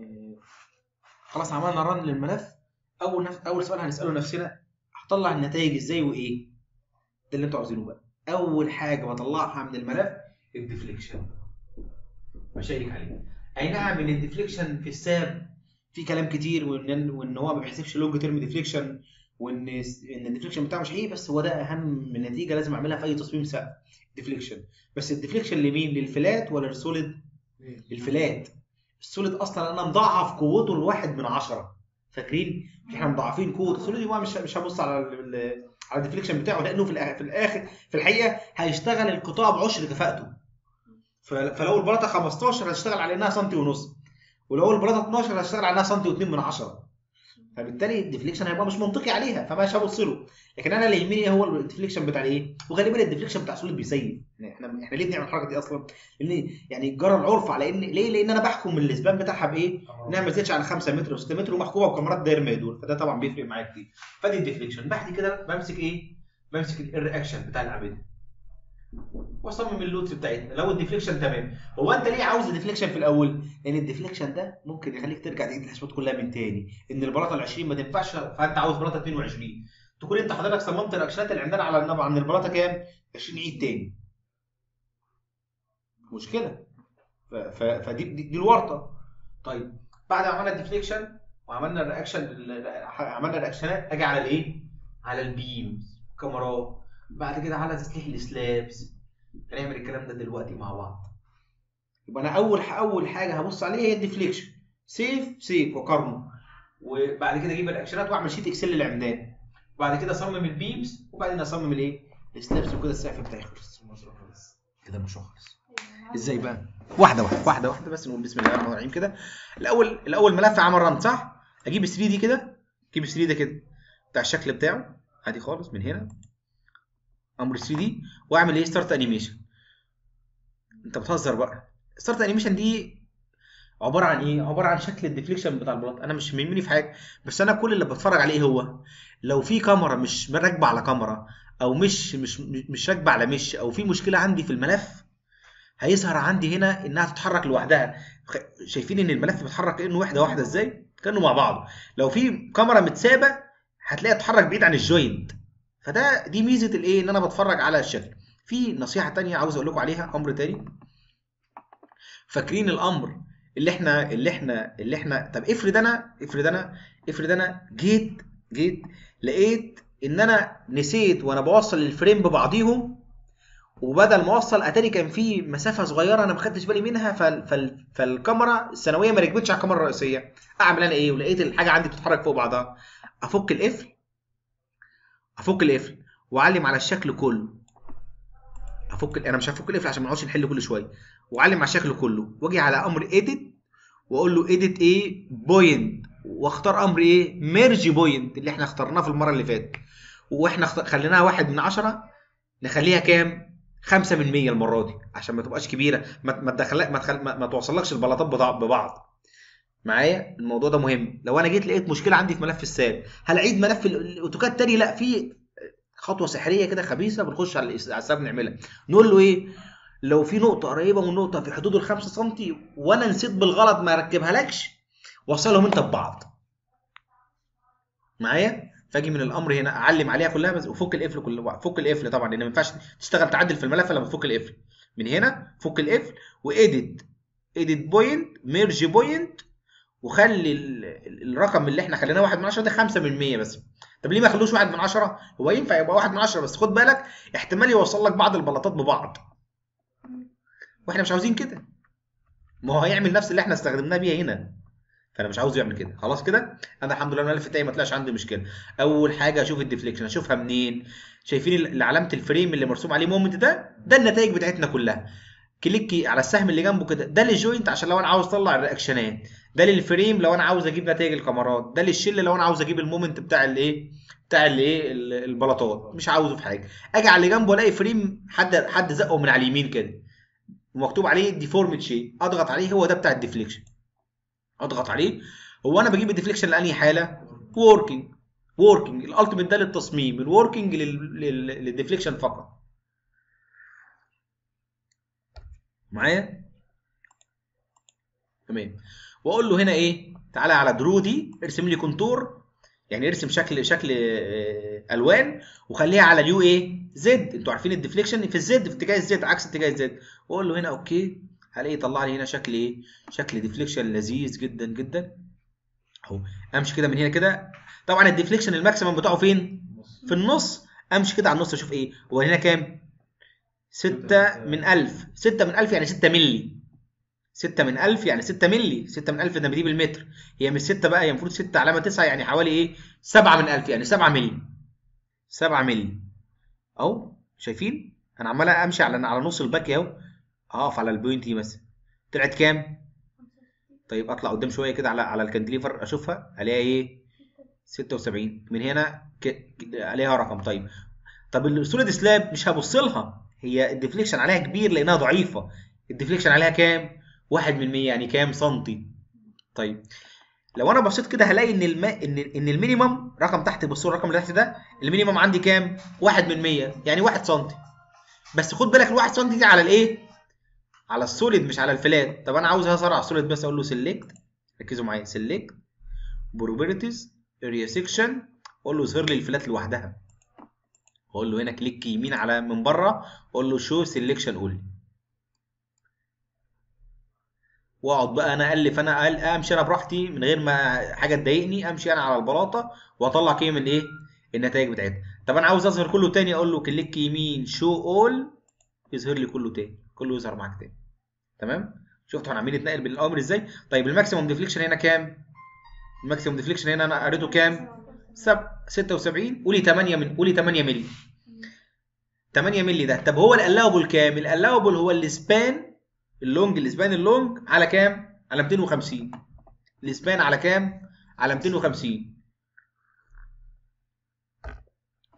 آه، خلاص عملنا رن للملف. أول نف... أول سؤال هنسأله نفسنا هطلع النتائج إزاي وإيه؟ ده اللي أنتوا عاوزينه بقى. أول حاجة بطلعها من الملف الديفليكشن. بشيك عليه أي نعم إن الديفليكشن في الساب في كلام كتير وإن وإن هو ما بيحسبش لونج تيرم ديفليكشن وإن إن الديفليكشن بتاعه مش حقيقي بس هو ده أهم نتيجة لازم أعملها في أي تصميم سقف ديفليكشن بس الديفليكشن لمين؟ للفلات ولا للسوليد الفلات السوليد أصلا أنا مضاعف قوته لواحد من عشرة. فاكرين؟ إحنا مضاعفين قوه السوليد يبقى مش مش هبص على ال- على الديفليكشن بتاعه لأنه في الآخر, في الآخر في الحقيقة هيشتغل القطاع بعشر كفاءته فلو البلاطة 15 هتشتغل على انها سنتي ونص ولو البلاطة 12 هتشتغل على انها سنتي و2 من عشرة. فبالتالي الديفليكشن هيبقى مش منطقي عليها فمش هبص له. لكن أنا اللي يهمني هو الديفليكشن بتاع الايه وغالبا الديفليكشن بتاع سوليد بيسيب يعني إحنا إحنا ليه بنعمل الحركة دي أصلا؟ لأن يعني جرى العرف على ان ليه؟ لأن أنا بحكم الاسبان بتاعها بإيه؟ إنها ما تزيدش عن 5 متر و6 متر ومحكومة بكاميرات داير ما يدور. فده طبعا بيفرق معايا كتير فدي الديفليكشن بعد كده بمسك إيه؟ بمسك الرياكشن بتاع الاعمده واصمم اللودز بتاعتنا. لو الديفليكشن تمام. هو انت ليه عاوز الديفليكشن في الأول؟ لأن الديفليكشن ده ممكن يخليك ترجع تعيد الحسابات كلها من تاني. إن البلاطه ال 20 ما تنفعش فأنت عاوز بلاطه 22 تكون أنت حضرتك صممت الرياكشنات اللي عندنا على النبع عن البلاطه كام؟ 20 عيد تاني. مشكله. فدي دي, دي الورطة. طيب بعد ما عملنا الديفليكشن وعملنا الرياكشن عملنا الرياكشنات أجي على الإيه؟ على البيمز. كاميرات. بعد كده على تسليح السلابس هنعمل الكلام ده دلوقتي مع بعض. يبقى أنا أول أول حاجة هبص عليها هي الديفليكشن. سيف سيف وقارنه وبعد كده أجيب الأكشنات وأعمل شيت إكسل للعمدان. وبعد كده أصمم البيمز وبعدين أصمم الإيه؟ السلابس وكده السقف بتاعي خلص كده المشروع خلص إزاي بقى؟ واحدة واحدة واحدة واحدة بس نقول بسم الله الرحمن الرحيم كده. الأول الأول ملف عمل رن صح؟ أجيب 3 دي كده. أجيب 3 ده كده بتاع الشكل بتاعه. عادي خالص من هنا. أمر 3 دي وأعمل إيه؟ ستارت انيميشن أنت بتهزر بقى. ستارت انيميشن دي عبارة عن إيه؟ عبارة عن شكل الديفليكشن بتاع البلاط. أنا مش مهمني في حاجة بس أنا كل اللي بتفرج عليه هو لو في كاميرا مش راكبه على كاميرا أو مش مش مش راكبة على مش أو في مشكلة عندي في الملف هيظهر عندي هنا إنها تتحرك لوحدها. شايفين إن الملف بيتحرك كأنه واحدة واحدة إزاي؟ كأنه مع بعض. لو في كاميرا متسابة هتلاقيها تتحرك بعيد عن الجوينت فده دي ميزة الايه؟ إن أنا بتفرج على الشكل. في نصيحة تانية عاوز أقول لكم عليها أمر تاني. فاكرين الأمر اللي إحنا اللي إحنا اللي إحنا طب افرض أنا افرض أنا افرض أنا جيت جيت لقيت إن أنا نسيت وأنا بوصل الفريم ببعضيهم وبدل ما أوصل أتاري كان في مسافة صغيرة أنا ما خدتش بالي منها فال... فال... فالكاميرا الثانوية ما ركبتش على الكاميرا الرئيسية. أعمل أنا إيه؟ ولقيت الحاجة عندي بتتحرك فوق بعضها. أفك القفل افك القفل واعلم على الشكل كله. افك أنا مش هفك القفل عشان ما نقعدش نحل كل شوية. واعلم على الشكل كله. واجي على أمر ايديت واقول له ايديت إيه بوينت واختار أمر إيه؟ ميرج بوينت اللي إحنا اخترناه في المرة اللي فاتت. وإحنا. خليناها واحد من عشرة نخليها كام؟ 5% المرة دي عشان ما تبقاش كبيرة. ما ما. ما... ما توصلكش البلاطات ببعض. معايا؟ الموضوع ده مهم. لو أنا جيت لقيت مشكلة عندي في ملف الساب هل أعيد ملف الأوتوكاد تاني؟ لا في خطوة سحرية كده خبيثة بنخش على الساب نعملها. نقول له إيه؟ لو في نقطة قريبة من نقطة في حدود ال 5 سم وأنا نسيت بالغلط ما اركبها لكش وصلهم أنت ببعض. معايا؟ فأجي من الأمر هنا أعلم عليها كلها بس وفك القفل كله فك القفل طبعا لأن ما ينفعش تشتغل تعدل في الملف لما تفك القفل. من هنا فك القفل وإيديت. إيديت بوينت ميرج بوينت وخلي الرقم اللي إحنا خليناه 1 من 10 ده 5% بس. طب ليه ما خلوش 1 من 10 هو ينفع يبقى 1 من 10 بس خد بالك احتمال يوصل لك بعض البلاطات ببعض. وإحنا مش عاوزين كده. ما هو هيعمل نفس اللي إحنا استخدمناه بيها هنا. فأنا مش عاوزه يعمل كده. خلاص كده؟ أنا الحمد لله الملف بتاعي ما طلعش عندي مشكلة. أول حاجة أشوف الديفليكشن أشوفها منين؟ شايفين علامة الفريم اللي مرسوم عليه مومنت ده؟ ده النتائج بتاعتنا كلها. كليك على السهم اللي جنبه كده. ده للجوينت عشان لو أنا عاوز أطلع الرياكشنات. ده للفريم لو أنا عاوز أجيب نتائج الكاميرات ده للشل لو أنا عاوز أجيب المومنت بتاع الإيه؟ بتاع الإيه؟ البلاطات مش عاوزه في حاجة. أجي على اللي جنبه ألاقي فريم حد حد زقه من على اليمين كده ومكتوب عليه ديفورمد شيء أضغط عليه هو ده بتاع الديفليكشن أضغط عليه هو أنا بجيب الديفليكشن لأنهي حالة؟ وركينج وركينج الالتيميت ده للتصميم الوركينج للديفليكشن فقط. معايا؟ تمام. وأقول له هنا إيه؟ تعالى على درو دي ارسم لي كونتور يعني ارسم شكل شكل آه، ألوان وخليها على اليو إيه؟ زد. أنتوا عارفين الديفليكشن في الزد في اتجاه الزد عكس اتجاه الزد. وأقول له هنا أوكي. هلاقي يطلع لي هنا شكل إيه؟ شكل ديفليكشن لذيذ جدا جدا. أهو. أمشي كده من هنا كده. طبعا الديفليكشن الماكسيمم بتاعه فين؟ في النص. أمشي كده على النص أشوف إيه؟ هو هنا كام؟ 6 من 1000 6 من 1000 يعني 6 مللي. 6 من 1000 يعني 6 مللي 6 من 1000 ده دي بالمتر هي مش 6 بقى هي المفروض 6 علامة 9 يعني حوالي إيه؟ 7 من 1000 يعني 7 مللي. 7 مللي. أهو شايفين؟ أنا عمال أمشي على على نص الباكي أهو. هقف على البوينت دي مثلا طلعت كام؟ طيب أطلع قدام شوية كده على على الكاندليفر أشوفها ألاقيها إيه؟ 76 من هنا عليها رقم. طيب طب ال solid slab مش هبص لها. هي ال deflection عليها كبير لأنها ضعيفة. ال deflection عليها كام؟ 1 من 100 يعني كام سنتي؟ طيب لو أنا بصيت كده هلاقي إن الم... إن إن ال minimum رقم تحت بصوا الرقم اللي تحت ده ال minimum عندي كام؟ 1 من 100 يعني 1 سنتي. بس خد بالك ال 1 سنتي دي على الإيه؟ على ال solid مش على ال flat. طب أنا عاوز على ال solid بس أقول له select ركزوا معايا select properties area section أقول له اظهر لي ال flat لوحدها. أقول له هنا click يمين على من بره أقول له show selection only واقعد بقى أنا الف أنا امشي أنا براحتي من غير ما حاجة تضايقني امشي أنا على البلاطة واطلع قيم الايه النتائج بتاعتها. طب أنا عاوز اظهر كله تاني أقول له click يمين show all يظهر لي كله تاني كله يظهر معاك تاني. تمام؟ شفتوا إحنا عاملين نتنقل بين الاوامر إزاي. طيب ال maximum deflection هنا كام؟ ال maximum deflection هنا أنا قريته كام؟ سب 76 قولي 8 من قولي 8 مللي. 8 مللي ده. طب هو ال allowable كام؟ ال allowable هو ال span اللونج ال span اللونج على كام؟ على 250 السبان على كام؟ على 250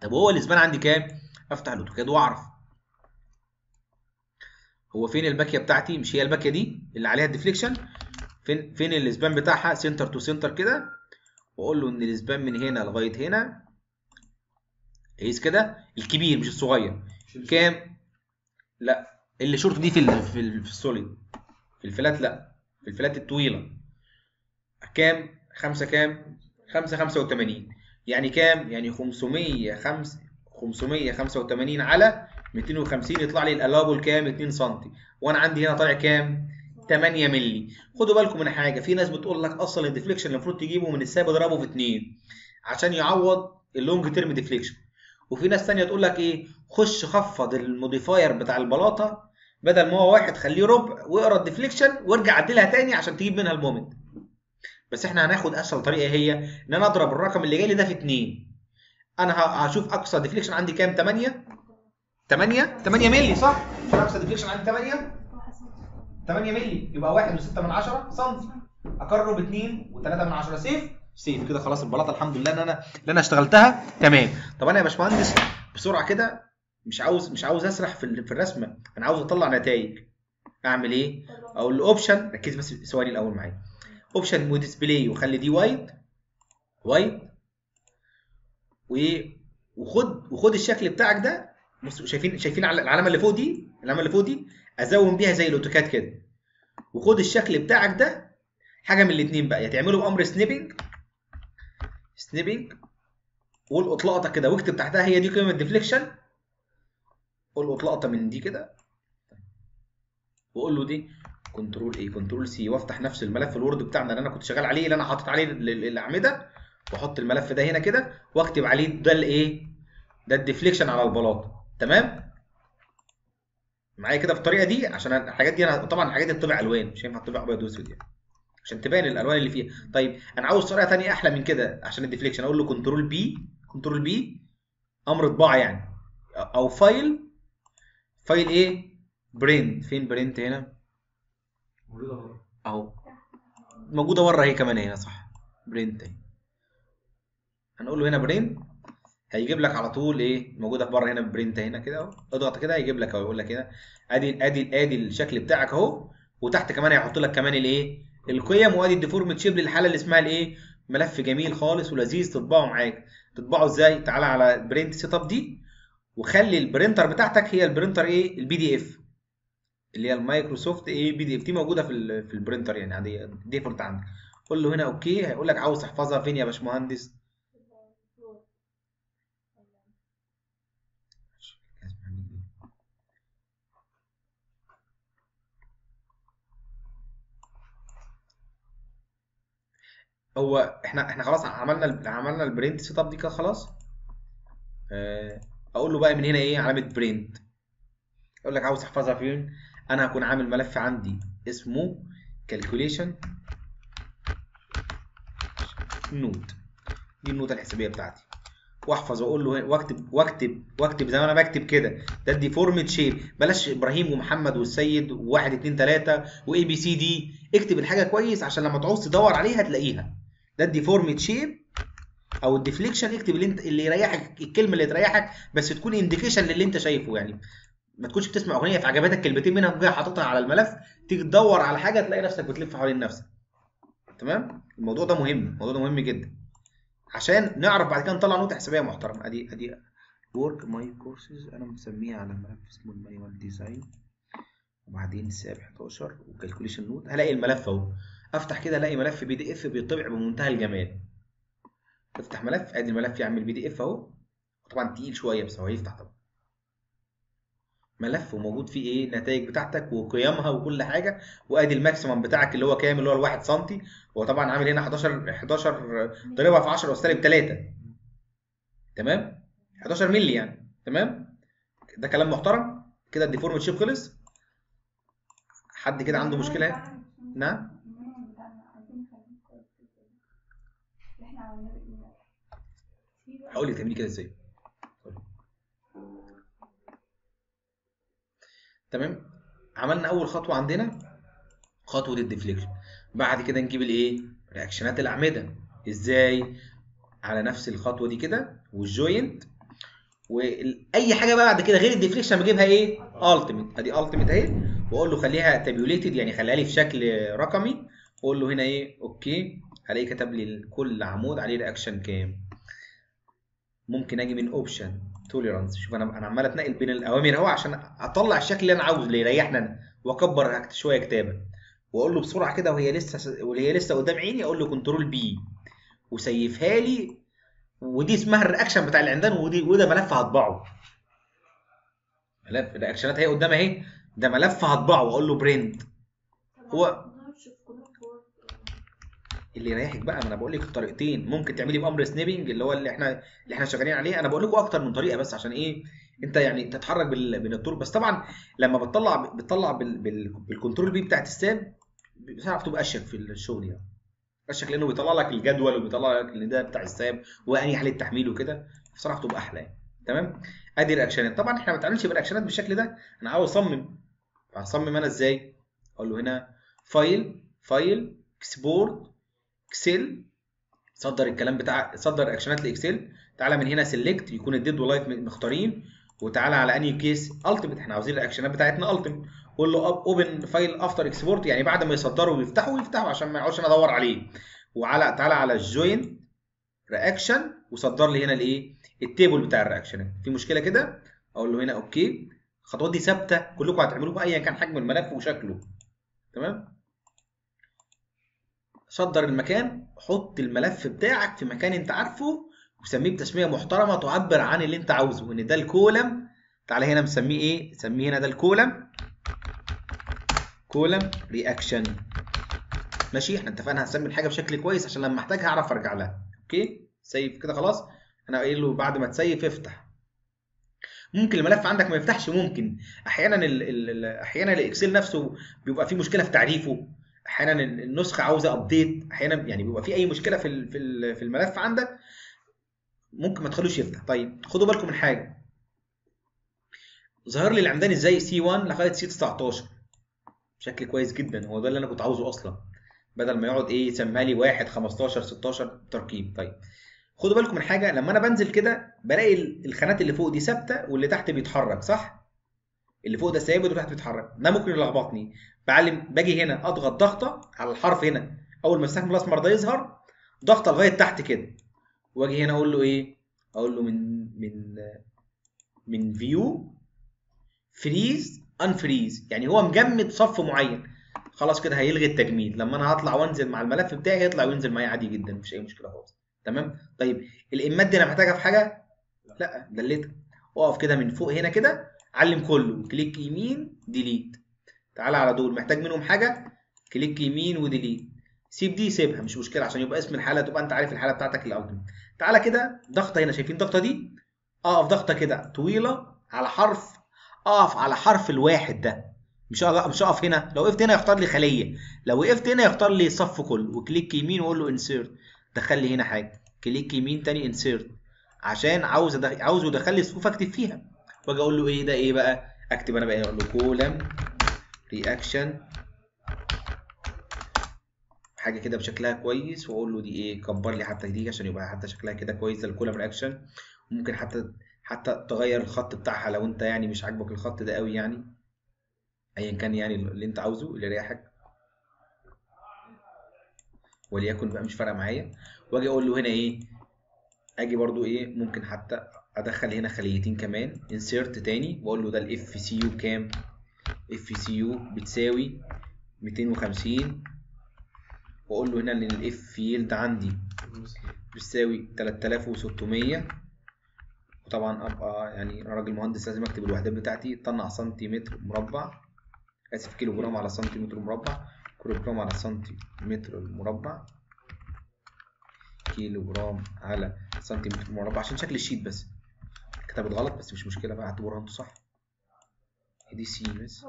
طب هو السبان عندي كام؟ أفتح ال AutoCAD وأعرف. هو فين الباكية بتاعتي؟ مش هي الباكية دي اللي عليها ال deflection؟ فين فين ال span بتاعها؟ center to center كده. وأقول له إن ال span من هنا لغاية هنا. قيس كده؟ الكبير مش الصغير. كام؟ لا. اللي شورت دي في في, في ال solid. في ال flat لا. في ال flat الطويلة. كام؟ خمسة كام؟ خمسة خمسة وتمانين. يعني كام؟ يعني خمسمية خمس خمسمية خمسة وتمانين على ميتين وخمسين. يطلع لي ال allowable كام؟ اتنين سنتي. وأنا عندي هنا طالع كام؟ 8 مللي. خدوا بالكم من حاجة. في ناس بتقول لك أصلا ال deflection المفروض تجيبه من ال SAP اضربه في 2 عشان يعوض ال long term deflection. وفي ناس تانية تقول لك إيه؟ خش خفض ال modifier بتاع البلاطة بدل ما هو واحد خليه ربع واقرا ال deflection وارجع عدلها تاني عشان تجيب منها ال moment بس إحنا هناخد أسهل طريقة هي إن أنا أضرب الرقم اللي جاي لي ده في 2 أنا هشوف أقصى deflection عندي كام؟ 8 8 8 مللي صح؟ أقصى deflection عندي 8 8 مللي. يبقى 1 و6 من 10 سم اقرره ب 2 و3 من 10 safe safe. كده خلاص البلاطة الحمد لله إن أنا اللي أنا اشتغلتها. تمام. طب أنا يا باشمهندس بسرعة كده مش عاوز مش عاوز اسرح في في الرسمة أنا عاوز أطلع نتائج. أعمل إيه؟ أقول له option ركز بس ثواني الأول معايا. option و display وخلي دي white white و وخد وخد الشكل بتاعك ده. شايفين شايفين العلامة اللي فوق دي؟ العلامة اللي فوق دي؟ از zoom بيها زي ال AutoCAD كده. وخد الشكل بتاعك ده. حاجة من الاثنين بقى يا تعمله بأمر snipping snipping والقط لقطه كده واكتب تحتها هي دي قيمه ال deflection القط لقطه من دي كده. واقول له دي control إيه control C وافتح نفس الملف ال Word بتاعنا اللي أنا كنت شغال عليه اللي أنا حاطط عليه ال- ال- الاعمده وأحط الملف ده هنا كده وأكتب عليه ده الايه ده ال deflection على البلاطه تمام؟ معايا كده في الطريقة دي؟ عشان الحاجات دي أنا طبعا الحاجات دي بتطبع ألوان مش هينفع تطبع أبيض وأسود يعني. عشان تبان الألوان اللي فيها. طيب أنا عاوز طريقة ثانية أحلى من كده عشان ال deflection أقول له control P control P أمر طباعه يعني. أو file file إيه؟ print فين print هنا؟ موجودة بره. اهو. موجودة بره هي كمان هنا صح. print اهي. هنقول له هنا print هيجيب لك على طول إيه؟ موجودة بره هنا print هنا كده اهو. اضغط كده هيجيب لك اهو يقول لك هنا. ادي ادي ادي الشكل بتاعك اهو. وتحت كمان هيحط لك كمان الايه؟ القيم. وادي ال deformed shape للحالة اللي اسمها الايه؟ ملف جميل خالص ولذيذ تطبعه معاك. تطبعه إزاي؟ تعالى على print setup دي. وخلي ال printer بتاعتك هي ال printer إيه؟ ال PDF اللي هي المايكروسوفت إيه PDF دي موجودة في في ال printer يعني عادية default عندك قول له هنا okay هيقول لك عاوز تحفظها فين يا باشمهندس؟ هو إحنا إحنا خلاص عملنا عملنا ال print setup دي كده خلاص؟ آه، أقول له بقى من هنا إيه علامه print أقول لك عاوز تحفظها فين؟ أنا هكون عامل ملف عندي اسمه calculation note. دي النوتة الحسابية بتاعتي. وأحفظ وأقول له وأكتب وأكتب وأكتب زي ما أنا بكتب كده. ده deformed shape بلاش إبراهيم ومحمد والسيد وواحد اتنين تلاتة و A B C D اكتب الحاجة كويس عشان لما تعوز تدور عليها تلاقيها. ده deformed shape أو ال deflection اكتب اللي انت اللي يريحك الكلمة اللي تريحك بس تكون indication للي أنت شايفه يعني. ما تكونش بتسمع أغنية فعجبتك كلمتين منها وجاي حاططها على الملف تيجي تدور على حاجة تلاقي نفسك بتلف حوالين نفسك. تمام؟ الموضوع ده مهم الموضوع ده مهم جدا. عشان نعرف بعد كده نطلع نوتة حسابية محترمة. ادي أدي work my courses أنا مسميها على ملف اسمه ال manual design وبعدين SAP 11 و calculation note هلاقي الملف أهو. أفتح كده ألاقي ملف PDF بيطبع بمنتهى الجمال. افتح ملف ادي الملف يعمل PDF اهو. طبعا تقيل شوية بس هو هيفتح طبعا. ملف وموجود فيه إيه؟ النتائج بتاعتك وقيمها وكل حاجة. وأدي ال maximum بتاعك اللي هو كام؟ اللي هو الواحد سم هو طبعا عامل هنا 11 11 ضربها في 10 وسالب 3 تمام؟ 11 مللي يعني. تمام؟ ده كلام محترم. كده ال deformed shape خلص. حد كده عنده مشكلة؟ نعم؟ هقول لك تعملي كده إزاي. تمام؟ عملنا أول خطوة عندنا خطوة ال deflection بعد كده نجيب الإيه؟ reaction ات الأعمدة. إزاي؟ على نفس الخطوة دي كده وال joint. واي حاجة بقى بعد كده غير ال deflection بجيبها إيه؟ ultimate. أدي ultimate أهي. وأقول له خليها tabulated يعني خليها لي في شكل رقمي. واقول له هنا إيه؟ okay. هلاقي كتب لي كل عمود عليه reaction كام. ممكن أجي من option tolerance شوف أنا أنا عمال أتنقل بين الأوامر أهو عشان أطلع الشكل اللي أنا عاوزه اللي يريحنا أنا. وأكبر شوية كتابة. وأقول له بسرعة كده وهي لسه وهي لسه قدام عيني أقول له control P و save ها لي. ودي اسمها ال reaction بتاع العمدان ودي وده ملف هطبعه. ملف ال reaction ات اهي قدام أهي. ده ملف هطبعه. وأقول له print هو اللي يريحك بقى. ما أنا بقول لك الطريقتين. ممكن تعملي بأمر snipping اللي هو اللي إحنا اللي إحنا شغالين عليه. أنا بقول لكم أكتر من طريقة بس عشان إيه؟ أنت يعني تتحرك بال... الطرق بس طبعا لما بتطلع بتطلع بال... بال... بال control P بتاعت ال SAP بتعرف تبقى أشيك في الشغل يعني. أشيك لأنه بيطلع لك الجدول وبيطلع لك إن ده بتاع ال SAP وأنهي حالة تحميل وكده. بصراحة بتبقى أحلى يعني. تمام؟ أدي ال reaction ات طبعا إحنا ما بنتعاملش بال reaction ات بالشكل ده. أنا عاوز أصمم. فهصمم أنا إزاي؟ أقول له هنا file file export Excel صدر الكلام بتاع صدر ال reaction ات ل Excel تعالى من هنا select يكون ال dead وال live مختارين. وتعالى على أنهي case ultimate إحنا عاوزين ال reaction ات بتاعتنا ultimate قول له open file after export يعني بعد ما يصدروا ويفتحوا يفتحوا عشان ما يقعدش أنا أدور عليه. وعلى تعالى على ال joint reaction وصدر لي هنا الإيه؟ ال table بتاع ال reaction ات في مشكلة كده؟ أقول له هنا okay الخطوات دي ثابتة. كلكم هتعملوها ايا كان حجم الملف وشكله. تمام؟ صدر المكان حط الملف بتاعك في مكان انت عارفه وسميه بتسمية محترمة تعبر عن اللي انت عاوزه ان ده ال column. تعالى هنا مسميه إيه؟ سميه هنا ده ال column. column reaction ماشي؟ إحنا اتفقنا هنسمي الحاجة بشكل كويس عشان لما احتاجها اعرف أرجع لها. okay؟ save كده خلاص. أنا قايل له بعد ما ت save افتح. ممكن الملف عندك ما يفتحش؟ ممكن. أحيانا ال ال أحيانا ال Excel نفسه بيبقى فيه مشكلة في تعريفه. أحيانا النسخة عاوزة update أحيانا يعني بيبقى في أي مشكلة في في الملف عندك ممكن ما تخلوش يفتح. طيب خدوا بالكم من حاجة. ظهر لي العمدان إزاي C 1 لغاية C 19 بشكل كويس جدا. هو ده اللي أنا كنت عاوزه أصلا. بدل ما يقعد إيه يسميها لي 1 15 16 تركيب. طيب خدوا بالكم من حاجة. لما أنا بنزل كده بلاقي الخانات اللي فوق دي ثابتة واللي تحت بيتحرك صح؟ اللي فوق ده ثابت واللي تحت بيتحرك. ده ممكن يلخبطني. بعلم باجي هنا أضغط ضغطة على الحرف هنا. أول ما السهم الاسمر ده يظهر ضغطة لغاية تحت كده. وأجي هنا أقول له إيه؟ أقول له من من من view freeze unfreeze يعني هو مجمد صف معين. خلاص كده هيلغي التجميد. لما أنا هطلع وأنزل مع الملف بتاعي هيطلع وينزل معايا عادي جدا. مفيش أي مشكلة خالص. تمام؟ طيب الامات دي أنا محتاجها في حاجة؟ لا. delete ها أقف كده من فوق هنا كده. علم كله. click يمين delete تعالى على دول. محتاج منهم حاجة؟ click يمين و delete سيب دي سيبها. مش مشكلة. عشان يبقى اسم الحالة تبقى انت عارف الحالة بتاعتك ال ultimate تعالى كده. ضغطة هنا. شايفين ضغطه دي؟ اقف ضغطة كده. طويلة على حرف اقف على حرف الواحد ده. مش مش هقف هنا. لو وقفت هنا يختار لي خلية. لو وقفت هنا يختار لي الصف كله. و click يمين واقول له insert دخل لي هنا حاجة. click يمين تاني insert عشان عاوز أدخ... عاوزه يدخل لي صفوف أكتب فيها. واجي أقول له إيه ده إيه بقى؟ اكتب أنا بقى أقول له column reaction حاجة كده بشكلها كويس واقول له دي إيه؟ كبر لي حتى دي عشان يبقى حتى شكلها كده كويس ال column reaction ممكن حتى حتى تغير الخط بتاعها لو انت يعني مش عاجبك الخط ده قوي يعني. ايا كان يعني اللي انت عاوزه اللي يريحك. وليكن بقى مش فارقة معايا. واجي أقول له هنا إيه؟ أجي برضو إيه؟ ممكن حتى أدخل هنا خليتين كمان insert تاني واقول له ده ال FCU بكام FCU بتساوي 250 واقول له هنا إن ال F yield عندي بتساوي 3600 وطبعا أبقى يعني أنا راجل مهندس لازم أكتب الوحدات بتاعتي. طن على سنتيمتر مربع. آسف كيلو جرام على سنتيمتر مربع. كيلو جرام على سنتيمتر مربع. كيلو جرام على سنتيمتر مربع. عشان شكل ال sheet بس. كتبت غلط بس مش مشكلة بقى اعتبرها أنتوا صح. دي سي بس.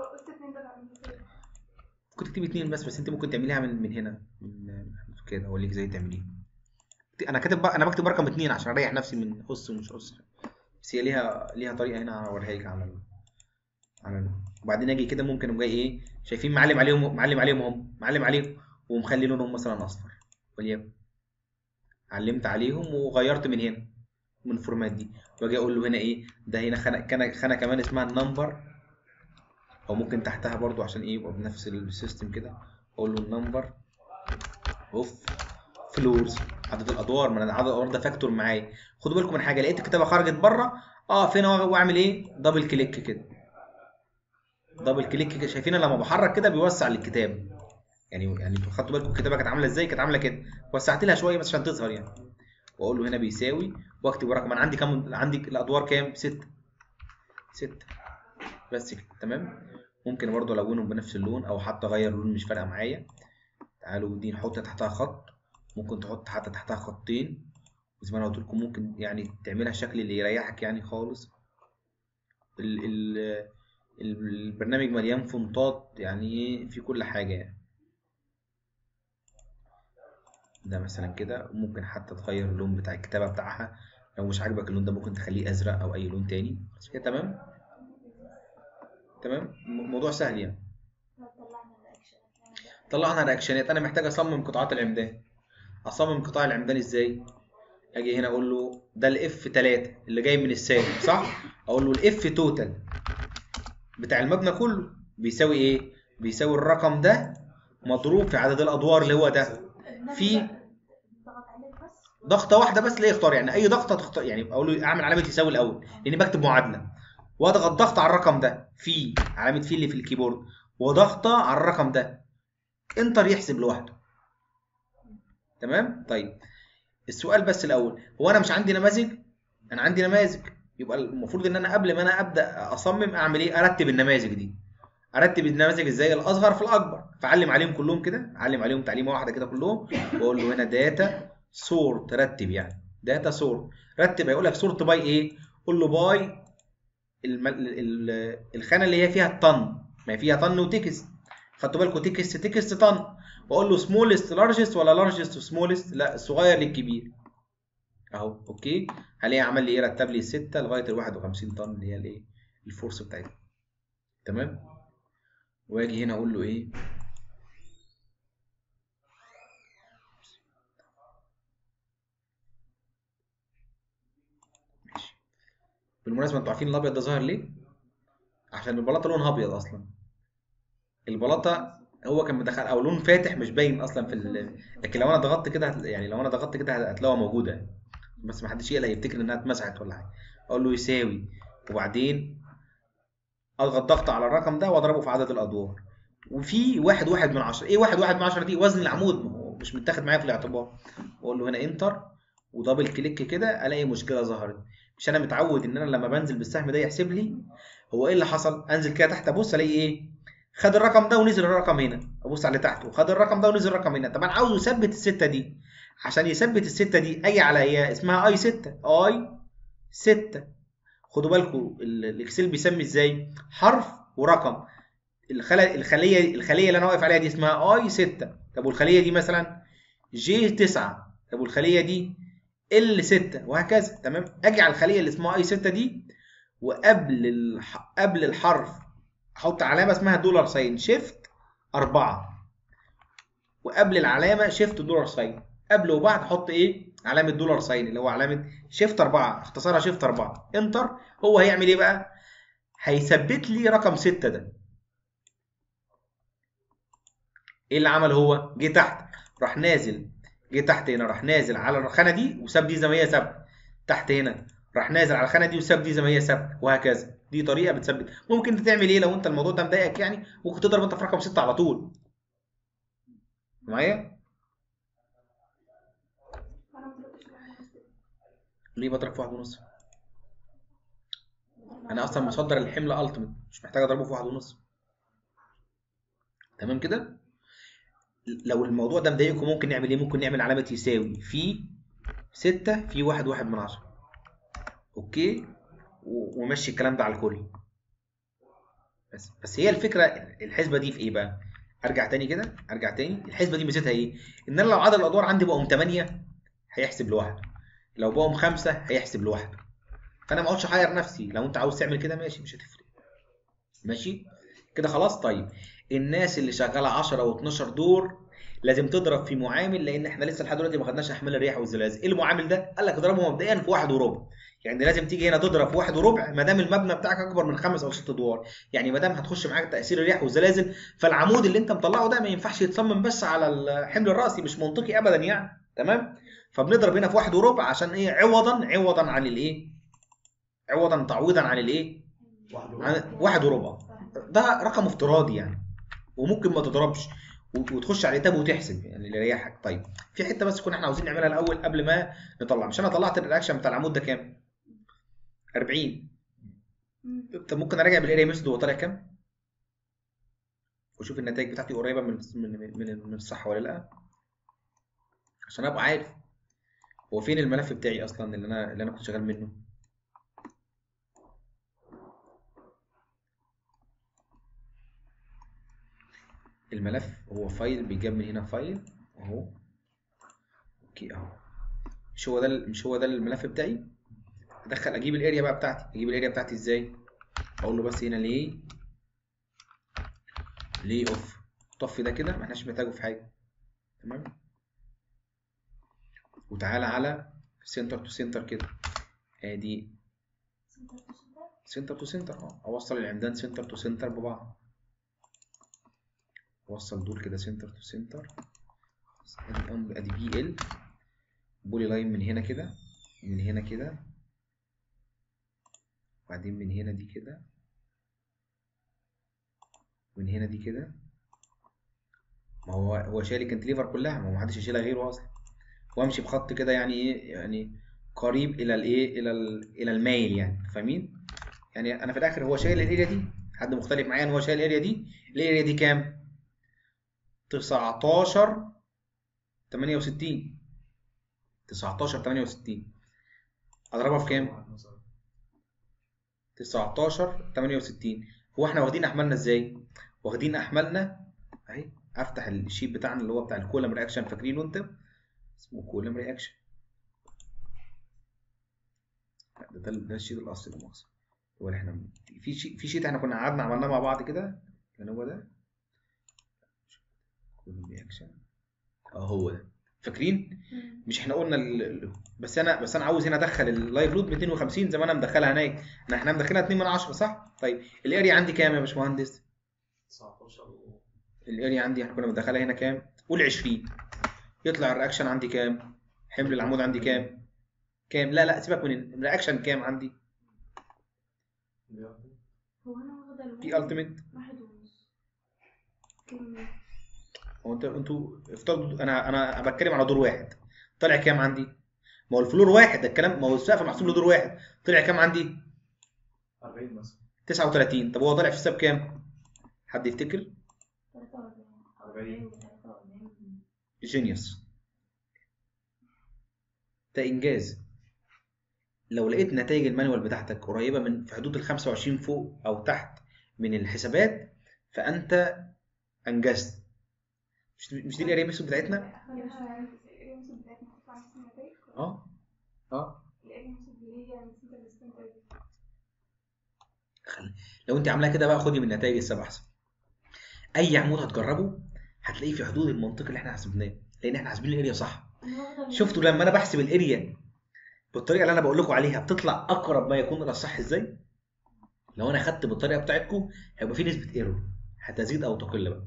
كنت تكتبي اتنين بس بس انت ممكن تعمليها من من هنا من من كده أقول لك إزاي تعمليه. أنا كاتب بقى أنا بكتب رقم اتنين عشان اريح نفسي من قص ومش قص بس هي ليها ليها طريقة هنا هوريها لك على ال... على ال... وبعدين أجي كده ممكن اقوم جاي إيه شايفين معلم عليهم معلم عليهم هم معلم عليهم ومخلي لونهم مثلا أصفر. وليكن علمت عليهم وغيرت من هنا. من ال format دي. واجي أقول له هنا إيه؟ ده هنا خانه خانة كمان اسمها ال number أو ممكن تحتها برضو عشان إيه؟ يبقى بنفس ال system كده. أقول له ال number of floors عدد الادوار من عدد الادوار ده factor معايا. خدوا بالكم من حاجة لقيت الكتابة خرجت بره. اقف هنا واعمل إيه؟ double click كده. double click كده. شايفين لما بحرك كده بيوسع الكتاب يعني يعني خدتوا بالكم الكتابة كانت عاملة إزاي؟ كانت عاملة كده. وسعت لها شوية بس عشان تظهر يعني. واقول له هنا بيساوي واكتب رقم أنا عندي كام؟ عندي الادوار كام؟ 6 6 بس كده. تمام؟ ممكن برضو الونهم بنفس اللون أو حتى أغير اللون مش فارقة معايا. تعالوا دي نحط تحتها خط. ممكن تحط حتى تحتها خطين. زي ما أنا قلت لكم ممكن يعني تعملها الشكل اللي يريحك يعني خالص. ال ال ال- البرنامج مليان فونتات يعني إيه؟ في كل حاجة يعني. ده مثلا كده ممكن حتى تغير اللون بتاع الكتابة بتاعها. لو مش عاجبك اللون ده ممكن تخليه أزرق أو أي لون تاني. كده تمام؟ تمام؟ موضوع سهل يعني. طلعنا إيه؟ reactions ات. أنا محتاج أصمم قطاعات العمدان. أصمم قطاع العمدان إزاي؟ أجي هنا أقول له ده ال F3 اللي جاي من السالب صح؟ أقول له ال F total بتاع المبنى كله بيساوي إيه؟ بيساوي الرقم ده مضروب في عدد الأدوار اللي هو ده. في- ضغطة واحدة بس اللي يختار يعني أي ضغطة تختار يعني أقول له أعمل علامة يساوي الأول لأني بكتب معادلة. وأضغط ضغط على الرقم ده في علامة في اللي في الكيبورد وضغطه على الرقم ده. enter يحسب لوحده. تمام؟ طيب. السؤال بس الأول هو أنا مش عندي نماذج؟ أنا عندي نماذج. يبقى المفروض إن أنا قبل ما أنا أبدأ أصمم أعمل إيه؟ أرتب النماذج دي. أرتب النماذج إزاي؟ الأصغر في الأكبر. فأعلم عليهم كلهم كده. أعلم عليهم تعليمة واحدة كده كلهم. وأقول له هنا data sort رتب يعني. data sort رتب هيقول لك sort by إيه؟ قول له by الم... ال... ال... الخانة اللي هي فيها الطن ما هي فيها طن و text خدتوا بالكم text text طن واقول له smallest largest ولا largest و smallest لا الصغير للكبير. أهو okay. هلاقي عمل لي إيه؟ رتب لي 6 لغاية ال 51 طن اللي هي الايه ال force بتاعتها. تمام؟ وآجي هنا أقول له إيه؟ بالمناسبة أنتوا عارفين الأبيض ده ظاهر ليه؟ عشان البلاطة لونها أبيض أصلا. البلاطة هو كان مدخل أو لون فاتح مش باين أصلا في. لكن لو أنا ضغطت كده. يعني لو أنا ضغطت كده هتلاقوها موجودة. بس ما حدش يقلق يفتكر إنها اتمسحت ولا حاجة. أقول له يساوي. وبعدين أضغط ضغط على الرقم ده وأضربه في عدد الأدوار. وفي واحد واحد من عشرة. إيه واحد واحد من عشرة دي؟ وزن العمود. ما هو مش متاخد معايا في الاعتبار. واقول له هنا enter و double click كده ألاقي مشكلة ظهرت. مش أنا متعود ان أنا لما بنزل بالسهم ده يحسب لي هو إيه اللي حصل؟ انزل كده تحت ابص الاقي إيه؟ خد الرقم ده ونزل الرقم هنا. ابص على تحته وخد الرقم ده ونزل الرقم هنا. طب أنا عاوز يثبت الستة دي. عشان يثبت الستة دي أجي على هي اسمها E6 E6 خدوا بالكم ال- ال Excel بيسمي إزاي؟ حرف ورقم. الخلية الخلية الخلية اللي أنا واقف عليها دي اسمها E6 طب والخلية دي مثلا؟ G9 طب والخلية دي؟ L6 وهكذا تمام؟ أجي على الخلية اللي اسمها E6 دي وقبل الح... قبل الحرف أحط علامة اسمها dollar sign shift 4 وقبل العلامة shift dollar sign قبل وبعد أحط إيه؟ علامة dollar sign اللي هو علامة shift 4 اختصارها shift 4 enter هو هيعمل إيه بقى؟ هيثبت لي رقم 6 ده. إيه اللي عمل هو؟ جه تحت. راح نازل جه تحت هنا راح نازل على الخانة دي وساب دي زي ما هي ثابته تحت هنا راح نازل على الخانة دي وساب دي زي ما هي ثابته وهكذا. دي طريقة بتثبت ممكن تعمل إيه لو انت الموضوع ده مضايقك يعني ممكن تضرب انت في رقم 6 على طول. معايا. ليه بضرب في واحد ونص؟ أنا أصلا مصدر الحمل التيمت مش محتاج أضربه في واحد ونص. تمام كده؟ لو الموضوع ده مضايقكم ممكن نعمل إيه؟ ممكن نعمل علامة يساوي. في 6 في واحد واحد من عشرة. أوكي؟ و- ومشي الكلام ده على الكل. بس بس هي الفكرة الحسبة دي في إيه بقى؟ أرجع تاني كده أرجع تاني. الحسبة دي ميزتها إيه؟ إن أنا لو عدد الأدوار عندي بقوا 8 هيحسب لوحده. لو بقوا خمسة هيحسب لوحده. فأنا ما اقعدش أحير نفسي. لو أنت عاوز تعمل كده ماشي مش هتفرق. ماشي؟ كده خلاص؟ طيب. الناس اللي شغالة 10 و12 دور لازم تضرب في معامل لأن إحنا لسه لحد دلوقتي ما خدناش إحمال الرياح والزلازل. إيه المعامل ده؟ قال لك اضربه مبدئيا في واحد وربع. يعني لازم تيجي هنا تضرب في واحد وربع ما دام المبنى بتاعك أكبر من خمس أو ست أدوار. يعني ما دام هتخش معاك تأثير الرياح والزلازل فالعمود اللي أنت مطلعه ده ما ينفعش يتصمم بس على الحمل الرأسي مش منطقي ابدا يعني. تمام؟ فبنضرب هنا في واحد وربع عشان إيه؟ عوضا عوضا عن الإيه؟ عوضا تعويضا عن الإيه؟ واحد وربع. ده رقم افتراضي يعني. وممكن ما تضربش. وت- وتخش على ال tab وتحسب يعني اللي يريحك. طيب في حتة بس كنا إحنا عاوزين نعملها الأول قبل ما نطلع. مش أنا طلعت ال reaction بتاع العمود ده كام؟ 40 مم. طب ممكن أراجع بال area method هو طالع كام؟ وأشوف النتائج بتاعتي قريبة من من من, من الصح ولا لأ. عشان أبقى عارف هو فين الملف بتاعي أصلا اللي أنا اللي أنا كنت شغال منه. الملف هو file بيجاب من هنا file أهو. okay أهو. مش هو ده مش هو ده الملف بتاعي؟ أدخل أجيب ال area بقى بتاعتي. أجيب ال area بتاعتي إزاي؟ أقول له بس هنا layer layer off طفي ده كده ما إحناش محتاجه في حاجة. تمام؟ وتعالى على center to center كده. آدي. center to center. center to center أه. أوصل العمدان center to center ببعض. اوصل دول كده center to center ادي ادي PL polyline من هنا كده من هنا كده. وبعدين من هنا دي كده. من هنا دي كده. ما هو هو شايل ال cantilever كلها ما هو محدش يشيلها غيره أصلا. وامشي بخط كده يعني إيه يعني قريب إلى الايه إلى ال- إلى المايل يعني فاهمين؟ يعني أنا في الآخر هو شايل ال area دي حد مختلف معايا إن هو شايل ال area دي الاريا دي كام؟ 19 68 19 68 اضربها في كام؟ 19 68 هو إحنا واخدين احمالنا إزاي؟ واخدين احمالنا اهي افتح ال sheet بتاعنا اللي هو بتاع ال column reaction فاكرينه انت؟ اسمه column reaction. ده ده, ال sheet الاصلي ده هو اللي إحنا في sheet في sheet إحنا كنا قعدنا عملناه مع بعض كده؟ كان هو ده؟ reaction آه هو ده. فاكرين. مش إحنا قلنا ال... بس أنا بس أنا عاوز هنا ادخل ال live load 250 زي ما أنا مدخلها هناك. إحنا إحنا مدخلها 2 من 10 صح؟ طيب ال area عندي كام يا باشمهندس؟ 19 و- ال area عندي إحنا كنا مدخلها هنا كام؟ قول 20 يطلع ال reaction عندي كام؟ حمل العمود عندي كام؟ كام؟ لا لا سيبك من ال reaction كام عندي؟ هو أنا واخدة ب ultimate واحد ونص. كم هو انت أنتوا افترضوا أنا أنا بتكلم على دور واحد طلع كام عندي؟ ما هو الفلور واحد ده الكلام ما هو السقف محسوب له دور واحد طلع كام عندي؟ 40 مثلا 39 طب هو طالع في حساب كام؟ حد يفتكر؟ 43 40. 43 جينيوس ده إنجاز لو لقيت نتائج المانوال بتاعتك قريبة من في حدود ال 25 فوق أو تحت من الحسابات فأنت أنجزت مش مش دي ال area method بتاعتنا؟ آه. آه. خلي. لو أنت عاملاها كده بقى خدي من النتائج السبع أحسن. أي عمود هتجربه هتلاقيه في حدود المنطق اللي إحنا حسبناه لأن إحنا حاسبين ال area صح. شفتوا لما أنا بحسب ال area بالطريقة اللي أنا بقول لكم عليها بتطلع أقرب ما يكون إلى الصح إزاي؟ لو أنا خدت بالطريقة بتاعتكم هيبقى في نسبة error هتزيد أو تقل بقى.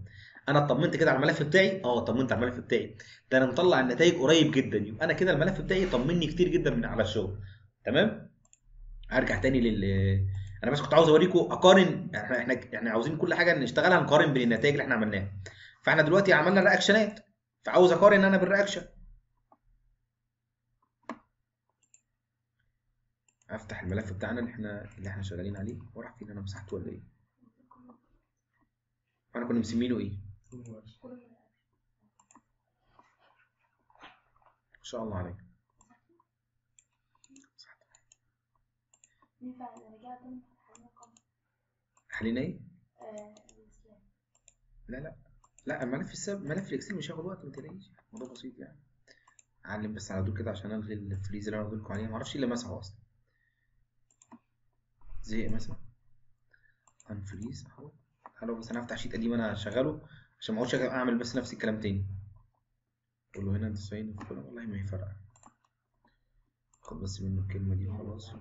أنا اطمنت كده على الملف بتاعي؟ آه طمنت على الملف بتاعي. ده أنا مطلع النتائج قريب جدا. يبقى أنا كده الملف بتاعي طمني كتير جدا من على الشغل. تمام؟ هرجع تاني لل أنا بس كنت عاوز اوريكم اقارن. إحنا إحنا إحنا عاوزين كل حاجة نشتغلها نقارن بين النتائج اللي إحنا عملناها. فاحنا دلوقتي عملنا reaction ات فعاوز اقارن أنا بال reaction افتح الملف بتاعنا اللي إحنا اللي إحنا شغالين عليه. وراح فين؟ أنا مسحته ولا إيه؟ إحنا كنا مسمينه إيه؟ ما شاء الله عليك. ينفع آه، الإسلام. لا. لا لا ملف السب ملف الإكسل مش هياخد وقت ما تلاقيش الموضوع بسيط يعني. اعلم بس على دول كده عشان ألغي ال freeze اللي أنا قلت لكم عليه. ما أعرفش إيه اللي مسحه أصلا. زهق مثلا. unfreeze أهو. حلو بس أنا هفتح sheet قديم أنا شغاله. عشان ما اقعدش اعمل بس نفس الكلام تاني. أقول له هنا 90 وكده والله ما هي فارقه خد بس منه الكلمة دي وخلاص.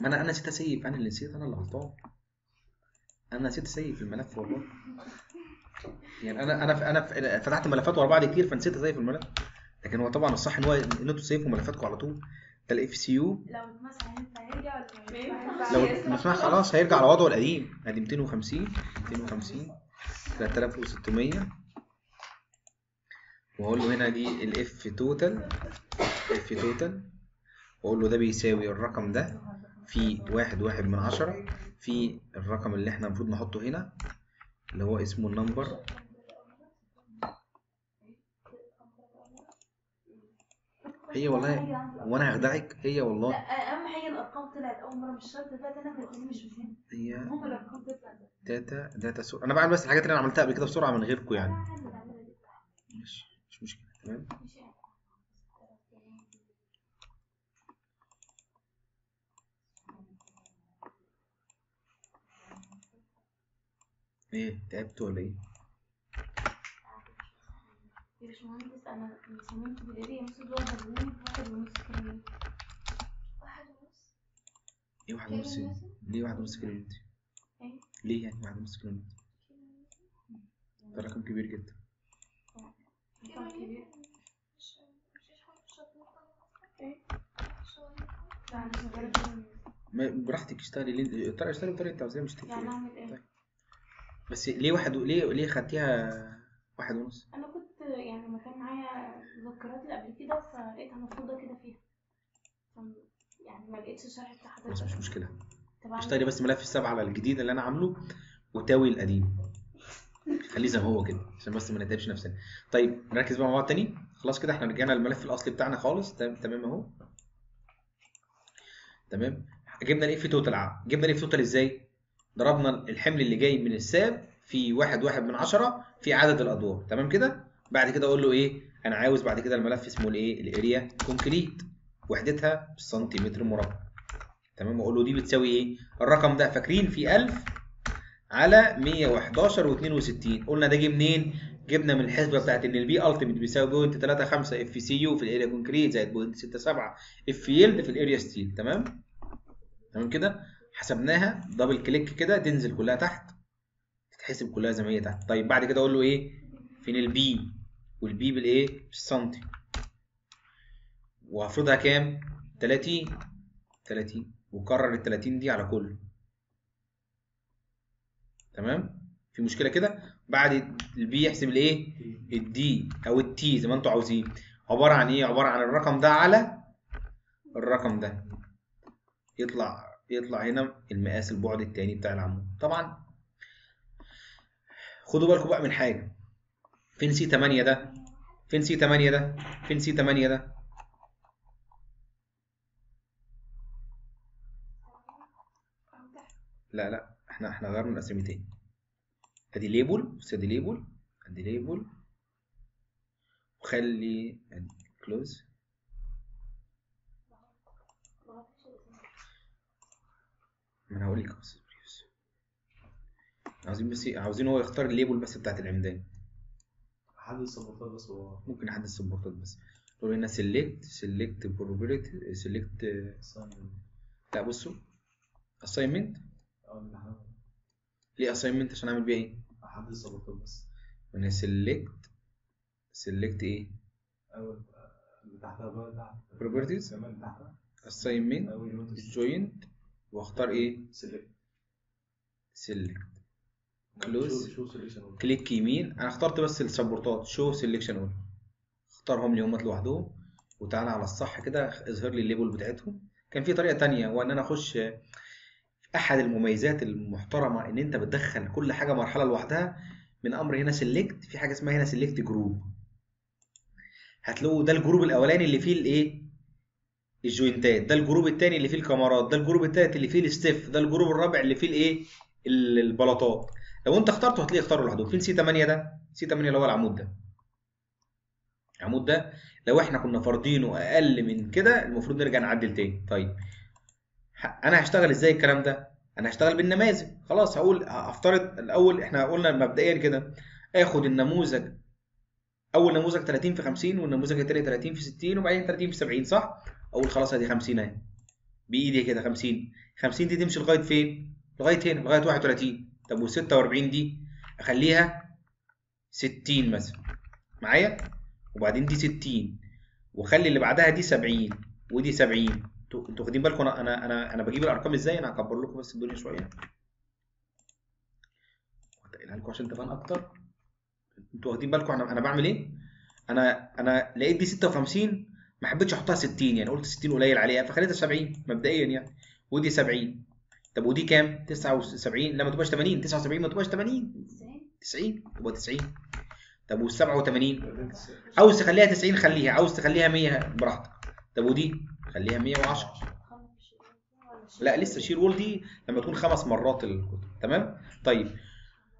ما أنا أنا نسيت اسيف أنا اللي نسيت. أنا اللي غلطان. أنا نسيت اسيف الملف والله. يعني أنا أنا أنا فتحت ملفات ورا بعض كتير فنسيت اسيف الملف. لكن هو طبعا الصح إن هو إن أنتوا تسيفوا ملفاتكم على طول. ال FCU لو اتمسح ينفع يرجع ولا؟ لو المسمار خلاص هيرجع على وضعه القديم. ادي 250 250 3600 واقول له هنا دي ال F total F total واقول له ده بيساوي الرقم ده في واحد واحد من عشرة. في الرقم اللي إحنا المفروض نحطه هنا اللي هو اسمه ال number هي والله وأنا هخدعك. هي لا والله أهم حاجة الأرقام طلعت أول مرة مش شرط طلعت أنا مش مهم هي المهم الأرقام تطلع ده data data سو... أنا بعمل بس الحاجات اللي أنا عملتها قبل كده بسرعة من غيركم يعني. أنا دي مش مش مشكلة تمام. إيه تعبت ولا إيه؟ يا باشمهندس أنا واحد ونص واحد ونص كمان واحد ونص؟ إيه واحد ونص؟ كيلو متر؟ ليه واحد ونص إيه؟ ليه يعني واحد ونص كيلو متر ده رقم كبير جدا. رقم كبير؟ إيه؟ لا أنا صغيرة كده. ما براحتك اشتغلي ليه اشتغلي اشتغلي بطريقة التوزيع مش يعني تفرق أعمل إيه؟ طيب. بس ليه واحد و... ليه ليه خدتيها واحد ونص؟ أنا كنت يعني ما كان معايا مذكرات اللي قبل كده فلقيتها مفروضة كده فيها. يعني ما لقيتش الشرح بتاع حضرتك. مش اشتغلي إيه؟ بس ملف السبعة على الجديد اللي أنا عامله وتاوي القديم. خليه زي ما هو كده عشان بس ما نتعبش نفسنا. طيب نركز بقى مع بعض تاني. خلاص كده إحنا رجعنا للملف الأصلي بتاعنا خالص. تمام أهو. تمام. جبنا ال F total ع- جبنا ال F total إزاي؟ ضربنا الحمل اللي جاي من ال SAP في واحد واحد من عشرة في عدد الأدوار. تمام كده؟ بعد كده أقول له إيه أنا عاوز بعد كده الملف اسمه الإيه ال area concrete وحدتها بالسنتيمتر مربع. تمام؟ واقول له دي بتساوي إيه؟ الرقم ده فاكرين في 1000 على 111 و62 قلنا ده جه منين؟ جبنا من الحسبة بتاعت إن ال P ultimate بيساوي point 35 FCU في ال area concrete زائد point 67 F yield في ال area steel. تمام؟ تمام كده؟ حسبناها. double click كده تنزل كلها تحت تتحسب كلها زي ما هي تحت. طيب بعد كده أقول له إيه؟ فين ال B وال B بالايه بالسنتي وهفرضها كام؟ 30 30 وكرر ال 30 دي على كله. تمام؟ في مشكلة كده؟ بعد ال B يحسب الايه ال D أو ال T زي ما أنتوا عاوزين. عبارة عن إيه؟ عبارة عن الرقم ده على الرقم ده. يطلع يطلع هنا المقاس البعد التاني بتاع العمود. طبعا خدوا بالكم بقى من حاجة. فين سي 8 ده؟ فين سي 8 ده؟ فين سي 8 ده؟ لا لا إحنا إحنا غيرنا الأسامي تاني. أدي label بص أدي label أدي label وخلي close ما أنا هقول لك. عاوزين بس عاوزين هو يختار ال label بس بتاعت العمدان. حد ال support ات بس هو ممكن يحدد ال support ات بس. نقول هنا select select property select لا بصوا. assignment آه ليه اساينمنت عشان أعمل بيها إيه؟ حد ال support ات بس. هنا select select إيه؟ أول اللي تحتها بقى تحت. Properties؟ كمان تحتها. assignment joint وأختار إيه؟ select select show selection click يمين. أنا اخترت بس ال support ات. show selection only اختارهم لي هم لوحدهم وتعالى على الصح كده اظهر لي ال label بتاعتهم. كان في طريقة تانية وإن أنا أخش أحد المميزات المحترمة إن أنت بتدخل كل حاجة مرحلة لوحدها. من أمر هنا select في حاجة اسمها هنا select group هتلاقوا ده ال group الأولاني اللي فيه الإيه؟ ال joint ات. ده ال group الثاني اللي فيه الكمرات. ده ال group الثالث اللي فيه الستيف. ده ال group الرابع اللي فيه الإيه؟ ال- البلاطات. لو انت اخترته هتلاقيه اختاره لوحده. فين C 8 ده؟ C 8 اللي هو العمود ده. العمود ده لو إحنا كنا فارضينه أقل من كده المفروض نرجع نعدل تاني. طيب أنا هشتغل إزاي الكلام ده؟ أنا هشتغل بالنماذج. خلاص هقول هفترض الأول إحنا قلنا مبدئيا كده آخد النموذج أول نموذج 30 في 50 والنموذج التاني 30 في 60 وبعدين 30 في 70 صح؟ أقول خلاص ادي 50 أهي. بإيدي كده 50 50 دي تمشي لغاية فين؟ لغاية هنا لغاية 31 طب وال 46 دي أخليها 60 مثلا. معايا؟ وبعدين دي 60 وخلي اللي بعدها دي 70 ودي 70 أنتوا واخدين بالكم أنا أنا أنا بجيب الأرقام إزاي؟ أنا هكبر لكم بس الدنيا شوية. هتقلها لكم عشان تبان أكتر. أنتوا واخدين بالكم أنا أنا بعمل إيه؟ أنا أنا لقيت دي 56 ما حبيتش أحطها 60 يعني. قلت 60 قليل عليها فخليتها 70 مبدئيا يعني. ودي 70 طب ودي كام؟ 79 لا ما تبقاش 80 79 ما تبقاش 80 90 يبقى 90 طب وال 87 عاوز تخليها 90 خليها. عاوز تخليها 100 براحتك. طب ودي؟ خليها 110 لا لسه shear wall دي لما تكون خمس مرات الكتب. تمام؟ طيب.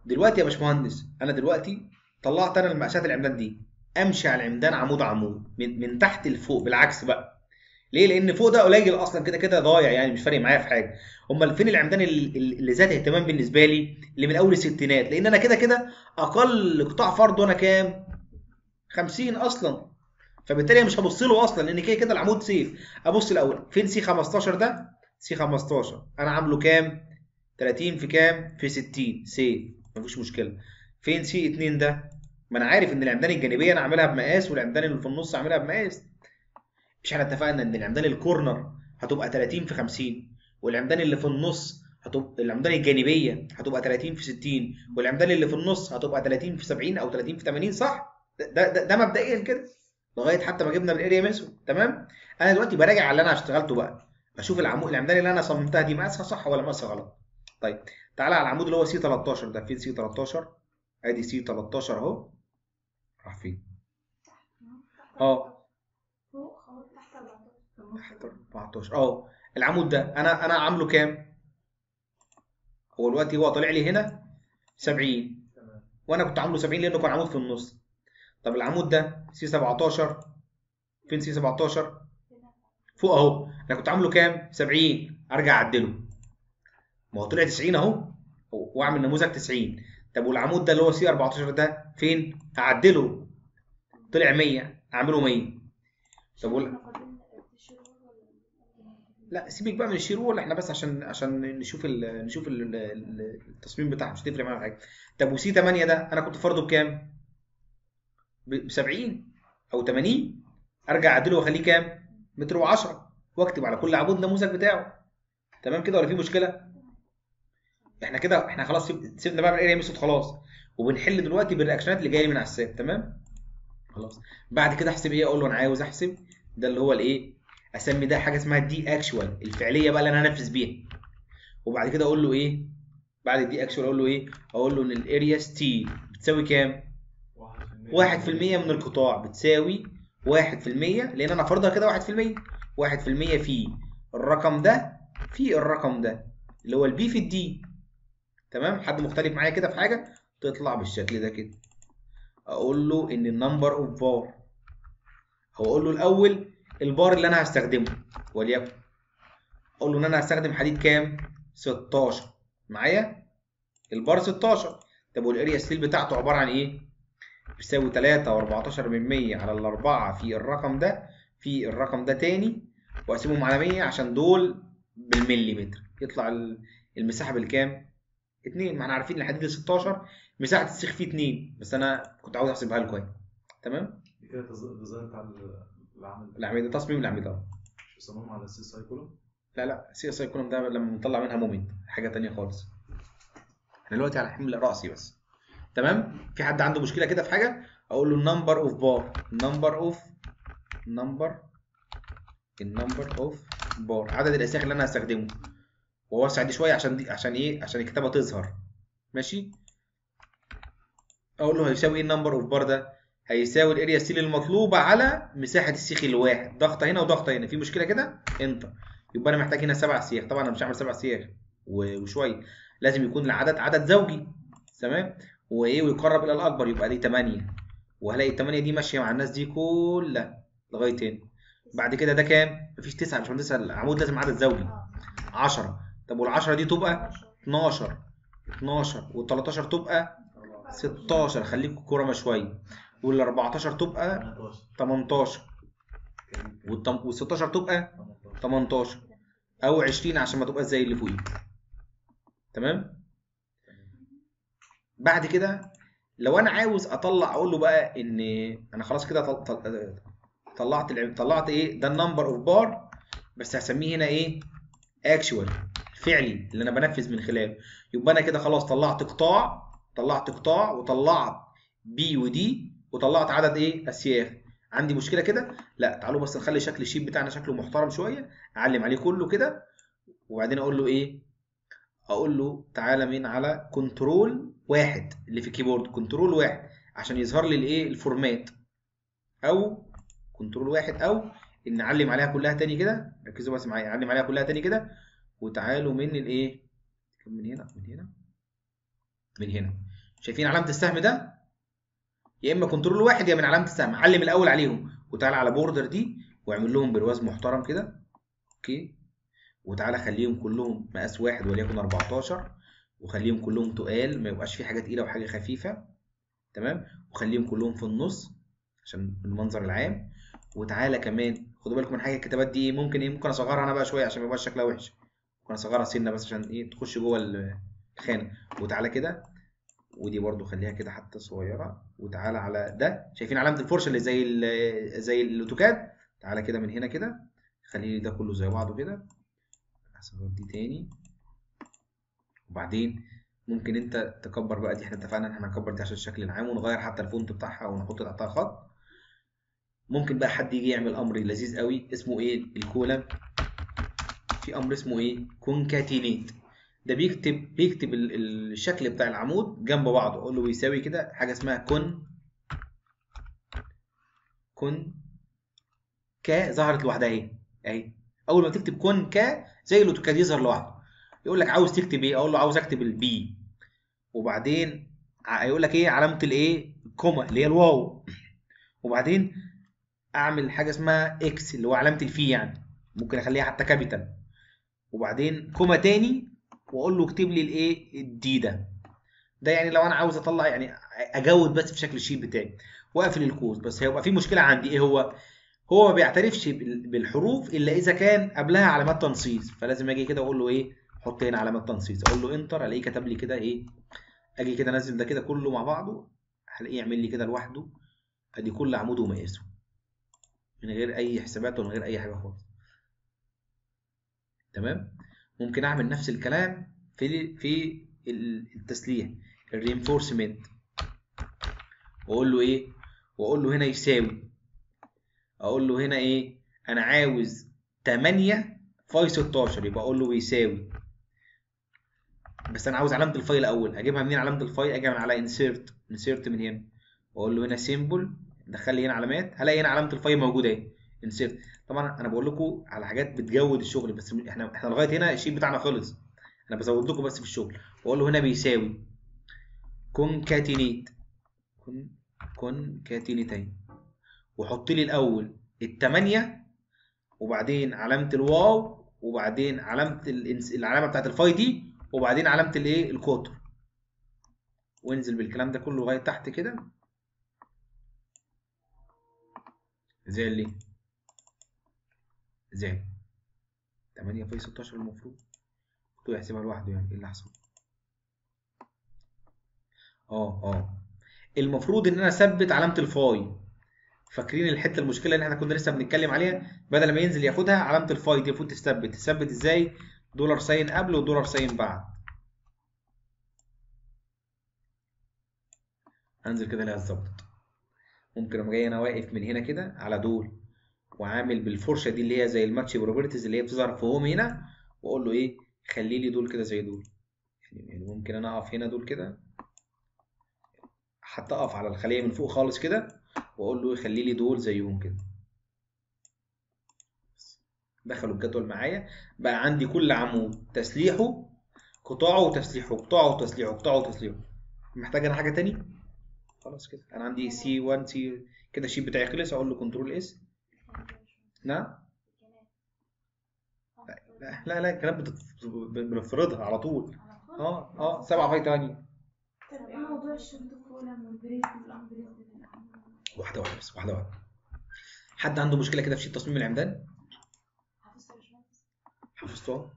دلوقتي يا باشمهندس أنا دلوقتي طلعت أنا المقاسات العمدان دي. أمشي على العمدان عمود عمود. من, من تحت لفوق. بالعكس بقى. ليه؟ لأن فوق ده قليل أصلا كده كده ضايع يعني مش فارق معايا في حاجة. امال فين العمدان اللي, ذات اهتمام بالنسبة لي اللي من أول الستينات. لأن أنا كده كده أقل قطاع فارضه أنا كام؟ 50 أصلا. فبالتالي مش هبص له أصلا لأن كده كده العمود safe. أبص الأول فين C 15 ده؟ C 15 أنا عامله كام؟ 30 في كام؟ في 60 safe. مفيش مشكلة. فين C 2 ده؟ ما أنا عارف إن العمدان الجانبية أنا عاملها بمقاس والعمدان اللي في النص عاملها بمقاس. مش إحنا اتفقنا إن العمدان ال corner هتبقى 30 في 50 والعمدان اللي في النص هتبقى العمدان الجانبية هتبقى 30 في 60 والعمدان اللي في النص هتبقى 30 في 70 أو 30 في 80 صح؟ ده ده, ده, مبدئيا كده. لغاية حتى ما جبنا ال area method تمام؟ أنا دلوقتي براجع على اللي أنا اشتغلته بقى أشوف العمود العمدان اللي أنا صممتها دي مقاسها صح ولا مقاسها غلط؟ طيب تعالى على العمود اللي هو C 13 ده فين C 13 أدي C 13 أهو. راح فين؟ آه 14 تحت 14 آه العمود ده أنا أنا عامله كام؟ هو دلوقتي هو طالع لي هنا 70 تمام. وأنا كنت عامله 70 لأنه كان عمود في النص. طب العمود ده C 17 فين C 17 فوق أهو. أنا كنت عامله كام؟ 70 أرجع أعدله. ما هو طلع 90 أهو. وأعمل نموذج 90 طب والعمود ده اللي هو C 14 ده فين؟ أعدله. طلع 100 أعمله 100 طب وال- لا سيبك بقى من ال shear wall إحنا بس عشان عشان نشوف ال نشوف ال ال- التصميم بتاعها مش هتفرق معانا حاجة. طب و C 8 ده أنا كنت فرضه بكام؟ ب 70 أو 80 أرجع أعدله وأخليه كام؟ متر و10 وأكتب على كل عمود النموذج بتاعه. تمام كده ولا في مشكلة؟ إحنا كده إحنا خلاص سيب- سيبنا بقى من ال area method خلاص. وبنحل دلوقتي بال reactionات اللي جاية من على ال SAP تمام؟ خلاص. بعد كده أحسب إيه؟ أقول له أنا عاوز أحسب. ده اللي هو الإيه؟ اسمي ده حاجة اسمها D actual الفعليه بقى اللي أنا هنفذ بيها. وبعد كده أقول له إيه؟ بعد ال D actual أقول له إيه؟ أقول له إن ال area steel بتساوي كام؟ 1% من القطاع بتساوي 1% لأن أنا فرضها كده 1% 1% في الرقم ده في الرقم ده اللي هو ال B في ال D تمام؟ حد مختلف معايا كده في حاجة؟ تطلع بالشكل ده كده. أقول له إن ال number of bar هو أقول له الأول البار اللي أنا هستخدمه وليكن. أقول له إن أنا هستخدم حديد كام؟ 16 معايا؟ البار 16 طب وال area steel بتاعته عبارة عن إيه؟ بيساوي 3 و14 من 100 على الأربعة في الرقم ده في الرقم ده تاني وأقسمهم على 100 عشان دول بالمليمتر. يطلع ال- المساحة بالكام؟ 2 ما إحنا عارفين الحديد ال 16 مساحة السيخ فيه 2 بس أنا كنت عاوز أحسبها لكم تمام؟ كده design بتاع العمدان. الأعمدة تصميم الأعمدة أهو. مش على ال CSI column لا لا CSI column ده لما نطلع منها moment حاجة تانية خالص. إحنا دلوقتي على حمل رأسي بس. تمام؟ في حد عنده مشكلة كده في حاجة؟ أقول له ال number of bar ال number of number ال number of bar عدد الاسياخ اللي أنا هستخدمه. ووسع دي شوية عشان دي عشان إيه؟ عشان الكتابة تظهر. ماشي؟ أقول له هيساوي إيه ال number of bar ده؟ هيساوي ال area steel المطلوبه على مساحة السيخ الواحد. ضغطة هنا وضغطة هنا. في مشكلة كده؟ enter. يبقى أنا محتاج هنا سبع سياخ. طبعا أنا مش هعمل سبع سياخ. و- وشوية. لازم يكون العدد عدد زوجي. تمام؟ وإيه؟ ويقرب إلى الأكبر. يبقى دي 8 وهلاقي ال 8 دي ماشية مع الناس دي كلها. لغاية هنا. بعد كده ده كام؟ مفيش 9 مش مهندسه العمود لازم عدد زوجي. آه 10 طب وال10 دي تبقى 12 12 وال13 تبقى 16 خليكوا كرمه شوية. وال14 تبقى 18 18 كان وال16 تبقى 18 18 أو 20 عشان ما تبقى زي اللي فوقيه. تمام؟ بعد كده لو أنا عاوز أطلع أقول له بقى إن أنا خلاص كده طل- طل- طلعت طلعت إيه؟ ده ال number of bar بس هسميه هنا إيه؟ actual فعلي اللي أنا بنفذ من خلاله. يبقى أنا كده خلاص طلعت قطاع طلعت قطاع وطلعت B و D وطلعت عدد إيه؟ أسياخ. عندي مشكلة كده؟ لا تعالوا بس نخلي شكل ال sheet بتاعنا شكله محترم شوية أعلم عليه كله كده وبعدين أقول له إيه؟ أقول له تعالى من على control واحد اللي في ال keyboard control واحد عشان يظهر لي الإيه؟ ال format. أو control واحد أو إن اعلم عليها كلها تاني كده. ركزوا بس معايا اعلم عليها كلها تاني كده وتعالوا من الإيه؟ من هنا من هنا من هنا. شايفين علامة السهم ده؟ يا إما control واحد يا من علامة السهم. علم الأول عليهم. وتعالى على border دي واعمل لهم برواز محترم كده. okay؟ وتعالى خليهم كلهم مقاس واحد وليكن 14 وخليهم كلهم تقال. ما يبقاش في حاجة تقيلة وحاجة خفيفة. تمام؟ وخليهم كلهم في النص عشان المنظر العام. وتعالى كمان خدوا بالكم من حاجة الكتابات دي ممكن إيه ممكن أصغرها أنا بقى شوية عشان ما يبقاش شكلها وحش. ممكن أصغرها سنة بس عشان إيه تخش جوه الخانة. وتعالى كده ودي برضو خليها كده حتى صغيرة. وتعالى على ده. شايفين علامة الفرشه اللي زي ال- زي الأوتوكاد؟ تعالى كده من هنا كده. خلي لي ده كله زي بعضه كده. هصغر دي تاني. وبعدين ممكن أنت تكبر بقى دي. إحنا اتفقنا إن إحنا هنكبر دي عشان الشكل العام ونغير حتى الفونت بتاعها ونحط تحتها خط ممكن بقى حد يجي يعمل أمر لذيذ قوي. اسمه إيه؟ الكولم. في أمر اسمه إيه؟ concatenate. ده بيكتب بيكتب ال- ال- الشكل بتاع العمود جنب بعضه. أقول له بيساوي كده حاجة اسمها con con c ظهرت لوحدها اهي. اهي. أول ما تكتب con c زي ال AutoCAD يظهر لوحده. يقول لك عاوز تكتب إيه؟ أقول له عاوز أكتب ال B وبعدين هيقول لك إيه؟ علامة الايه ال comma اللي هي الواو وبعدين أعمل حاجة اسمها X اللي هو علامة الفاي يعني. ممكن أخليها حتى capital وبعدين comma تاني واقول له اكتب لي الايه ال D ده. ده يعني لو أنا عاوز اطلع يعني اجود بس في شكل ال sheet بتاعي. واقفل القوس بس هيبقى في مشكلة عندي. إيه هو؟ هو ما بيعترفش بال- بالحروف إلا إذا كان قبلها علامات تنصيص. فلازم أجي كده أقول له إيه؟ حط هنا علامات تنصيص. أقول له enter ألاقيه كتب لي كده إيه؟ أجي كده أنزل ده كده كله مع بعضه. هلاقيه يعمل لي كده لوحده. أدي كل عمود ومقاسه من غير أي حسابات ومن غير أي حاجة خالص. تمام؟ ممكن أعمل نفس الكلام في في ال- التسليح ال reinforcement وأقول له إيه؟ وأقول له هنا يساوي. أقول له هنا إيه؟ أنا عاوز 8 phi 16 يبقى أقول له بيساوي بس أنا عاوز علامة ال phi الأول. أجيبها منين علامة ال phi أجي من على insert insert من هنا. وأقول له هنا symbol دخل لي هنا علامات. هلاقي هنا علامة ال phi موجودة أهي. insert طبعا أنا بقول لكم على حاجات بتجود الشغل بس إحنا إحنا لغاية هنا ال sheet بتاعنا خلص. أنا بزود لكم بس في الشغل. واقول له هنا بيساوي concatenate con concatenate وحط لي الأول الثمانيه وبعدين علامة الواو وبعدين علامة. العلامة بتاعت ال phi دي وبعدين علامة الايه القطر وانزل بالكلام ده كله لغاية تحت كده. زي اللي. زي 8 phi 16 المفروض. كنت يحسبها لوحده يعني إيه اللي حصل؟ آه آه. المفروض إن أنا أثبت علامة ال phi. فاكرين الحتة المشكلة اللي إحنا كنا لسه بنتكلم عليها؟ بدل ما ينزل ياخدها علامة ال phi دي المفروض تثبت تثبت إزاي؟ dollar sign قبل و dollar sign بعد. انزل كده الاقيها اتظبطت ممكن أقوم جاي أنا واقف من هنا كده على دول. وعامل بالفرشة دي اللي هي زي ال match properties اللي هي بتظهر في home هنا وأقول له إيه خلي لي دول كده زي دول. يعني ممكن أنا أقف هنا دول كده. حتى أقف على الخلية من فوق خالص كده وأقول له خلي لي دول زيهم كده. دخلوا الجدول معايا. بقى عندي كل عمود. تسليحه قطاعه وتسليحه قطاعه وتسليحه قطاعه وتسليحه. محتاج أنا حاجة تاني؟ خلاص كده. أنا عندي سي 1 سي كده الشيت بتاعي خلص. أقول له كنترول اس نعم لا لا لا الكلام بتت- بنفرضها على طول. آه آه 7 فاي 8 طب إيه موضوع والبريز والامبريز واحدة واحدة بس واحدة واحدة. حد عنده مشكلة كده في sheet تصميم العمدان؟ حفظتوها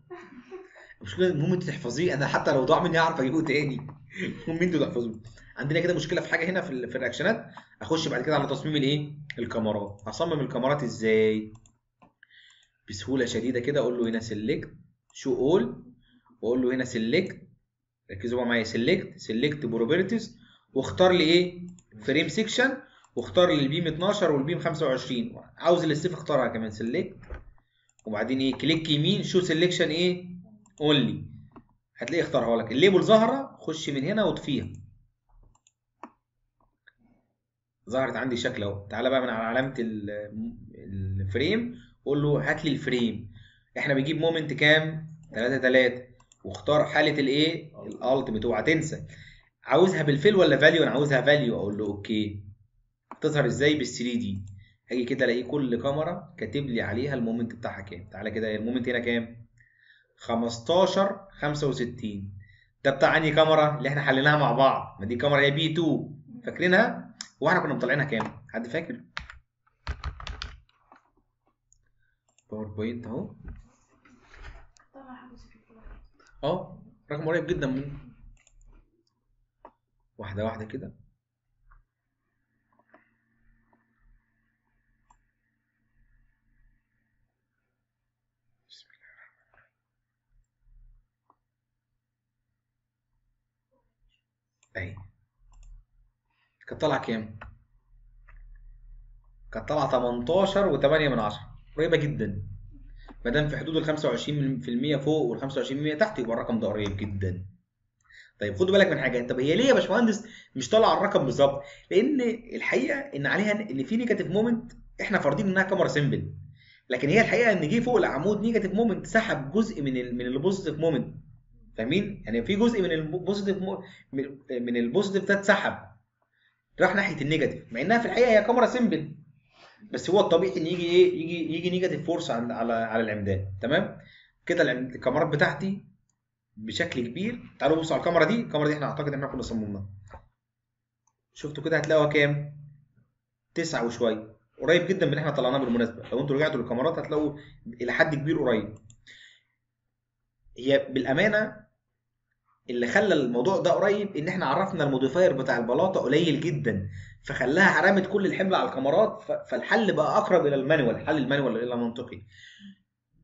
المشكلة المهم انت تحفظيه أنا حتى لو ضاع مني اعرف أجيبه تاني. المهم أنتوا تحفظوه؟ عندنا كده مشكلة في حاجة هنا في, ال- في ال reaction ات. اخش بعد كده على تصميم الايه؟ الكمرات هصمم الكمرات إزاي؟ بسهولة شديدة كده. أقول له هنا select show all وأقول له هنا select ركزوا بقى معايا. select select properties واختار لي إيه؟ frame section واختار لي ال beam 12 وال beam 25 عاوز ال stiff اختارها كمان. select وبعدين إيه؟ click يمين show selection إيه؟ only هتلاقيه اختارها لك. ال label ظاهرة. خش من هنا واطفيها ظهرت عندي شكل اهو. تعالى بقى من على علامة ال- ال frame قول له هات لي ال frame. إحنا بنجيب moment كام؟ 3 3 واختار حالة الايه ال ultimate اوعى تنسى. عاوزها بال fill ولا value أنا عاوزها value أقول له okay. تظهر إزاي بال 3 دي هاجي كده الاقي كل كمرة كاتب لي عليها ال moment بتاعها كام. تعالى كده ال moment هنا كام؟ 15 65 ده بتاع انهي كمرة؟ اللي إحنا حليناها مع بعض. ما دي كمرة هي B2 فاكرينها؟ وإحنا كنا مطلعينها كام؟ حد فاكر؟ باوربوينت اهو. آه رقم قريب جدا من واحدة واحدة كده. اهي. كانت طالعة كام؟ كانت طالعة 18 و8 من 10 قريبة جدا. ما دام في حدود ال 25% فوق وال 25% تحت يبقى الرقم ده قريب جدا. طيب خدوا بالك من حاجة. طب هي ليه يا باشمهندس مش طالعة الرقم بالظبط؟ لأن الحقيقة إن عليها ان في negative moment إحنا فارضين إنها كمرة simple لكن هي الحقيقة إن جه فوق العمود negative moment سحب جزء من ال من ال positive moment فاهمين؟ يعني في جزء من ال positive من ال positive ده اتسحب راح ناحية ال negative مع إنها في الحقيقة هي كمرة simple بس هو الطبيعي إن يجي إيه يجي يجي negative force عند على على العمدان تمام؟ كده الكمرات بتاعتي بشكل كبير. تعالوا بصوا على الكمرة دي الكمرة دي إحنا أعتقد إن إحنا كنا صممناها. شفتوا كده هتلاقوها كام؟ تسعة وشوية. قريب جدا من اللي إحنا طلعناه بالمناسبة. لو أنتوا رجعتوا للكمرات هتلاقوا إلى حد كبير قريب. هي بالأمانة اللي خلى الموضوع ده قريب إن إحنا عرفنا ال modifier بتاع البلاطة قليل جدا فخلاها رمت كل الحمل على الكمرات فالحل بقى أقرب إلى ال manual حل ال manual إلى منطقي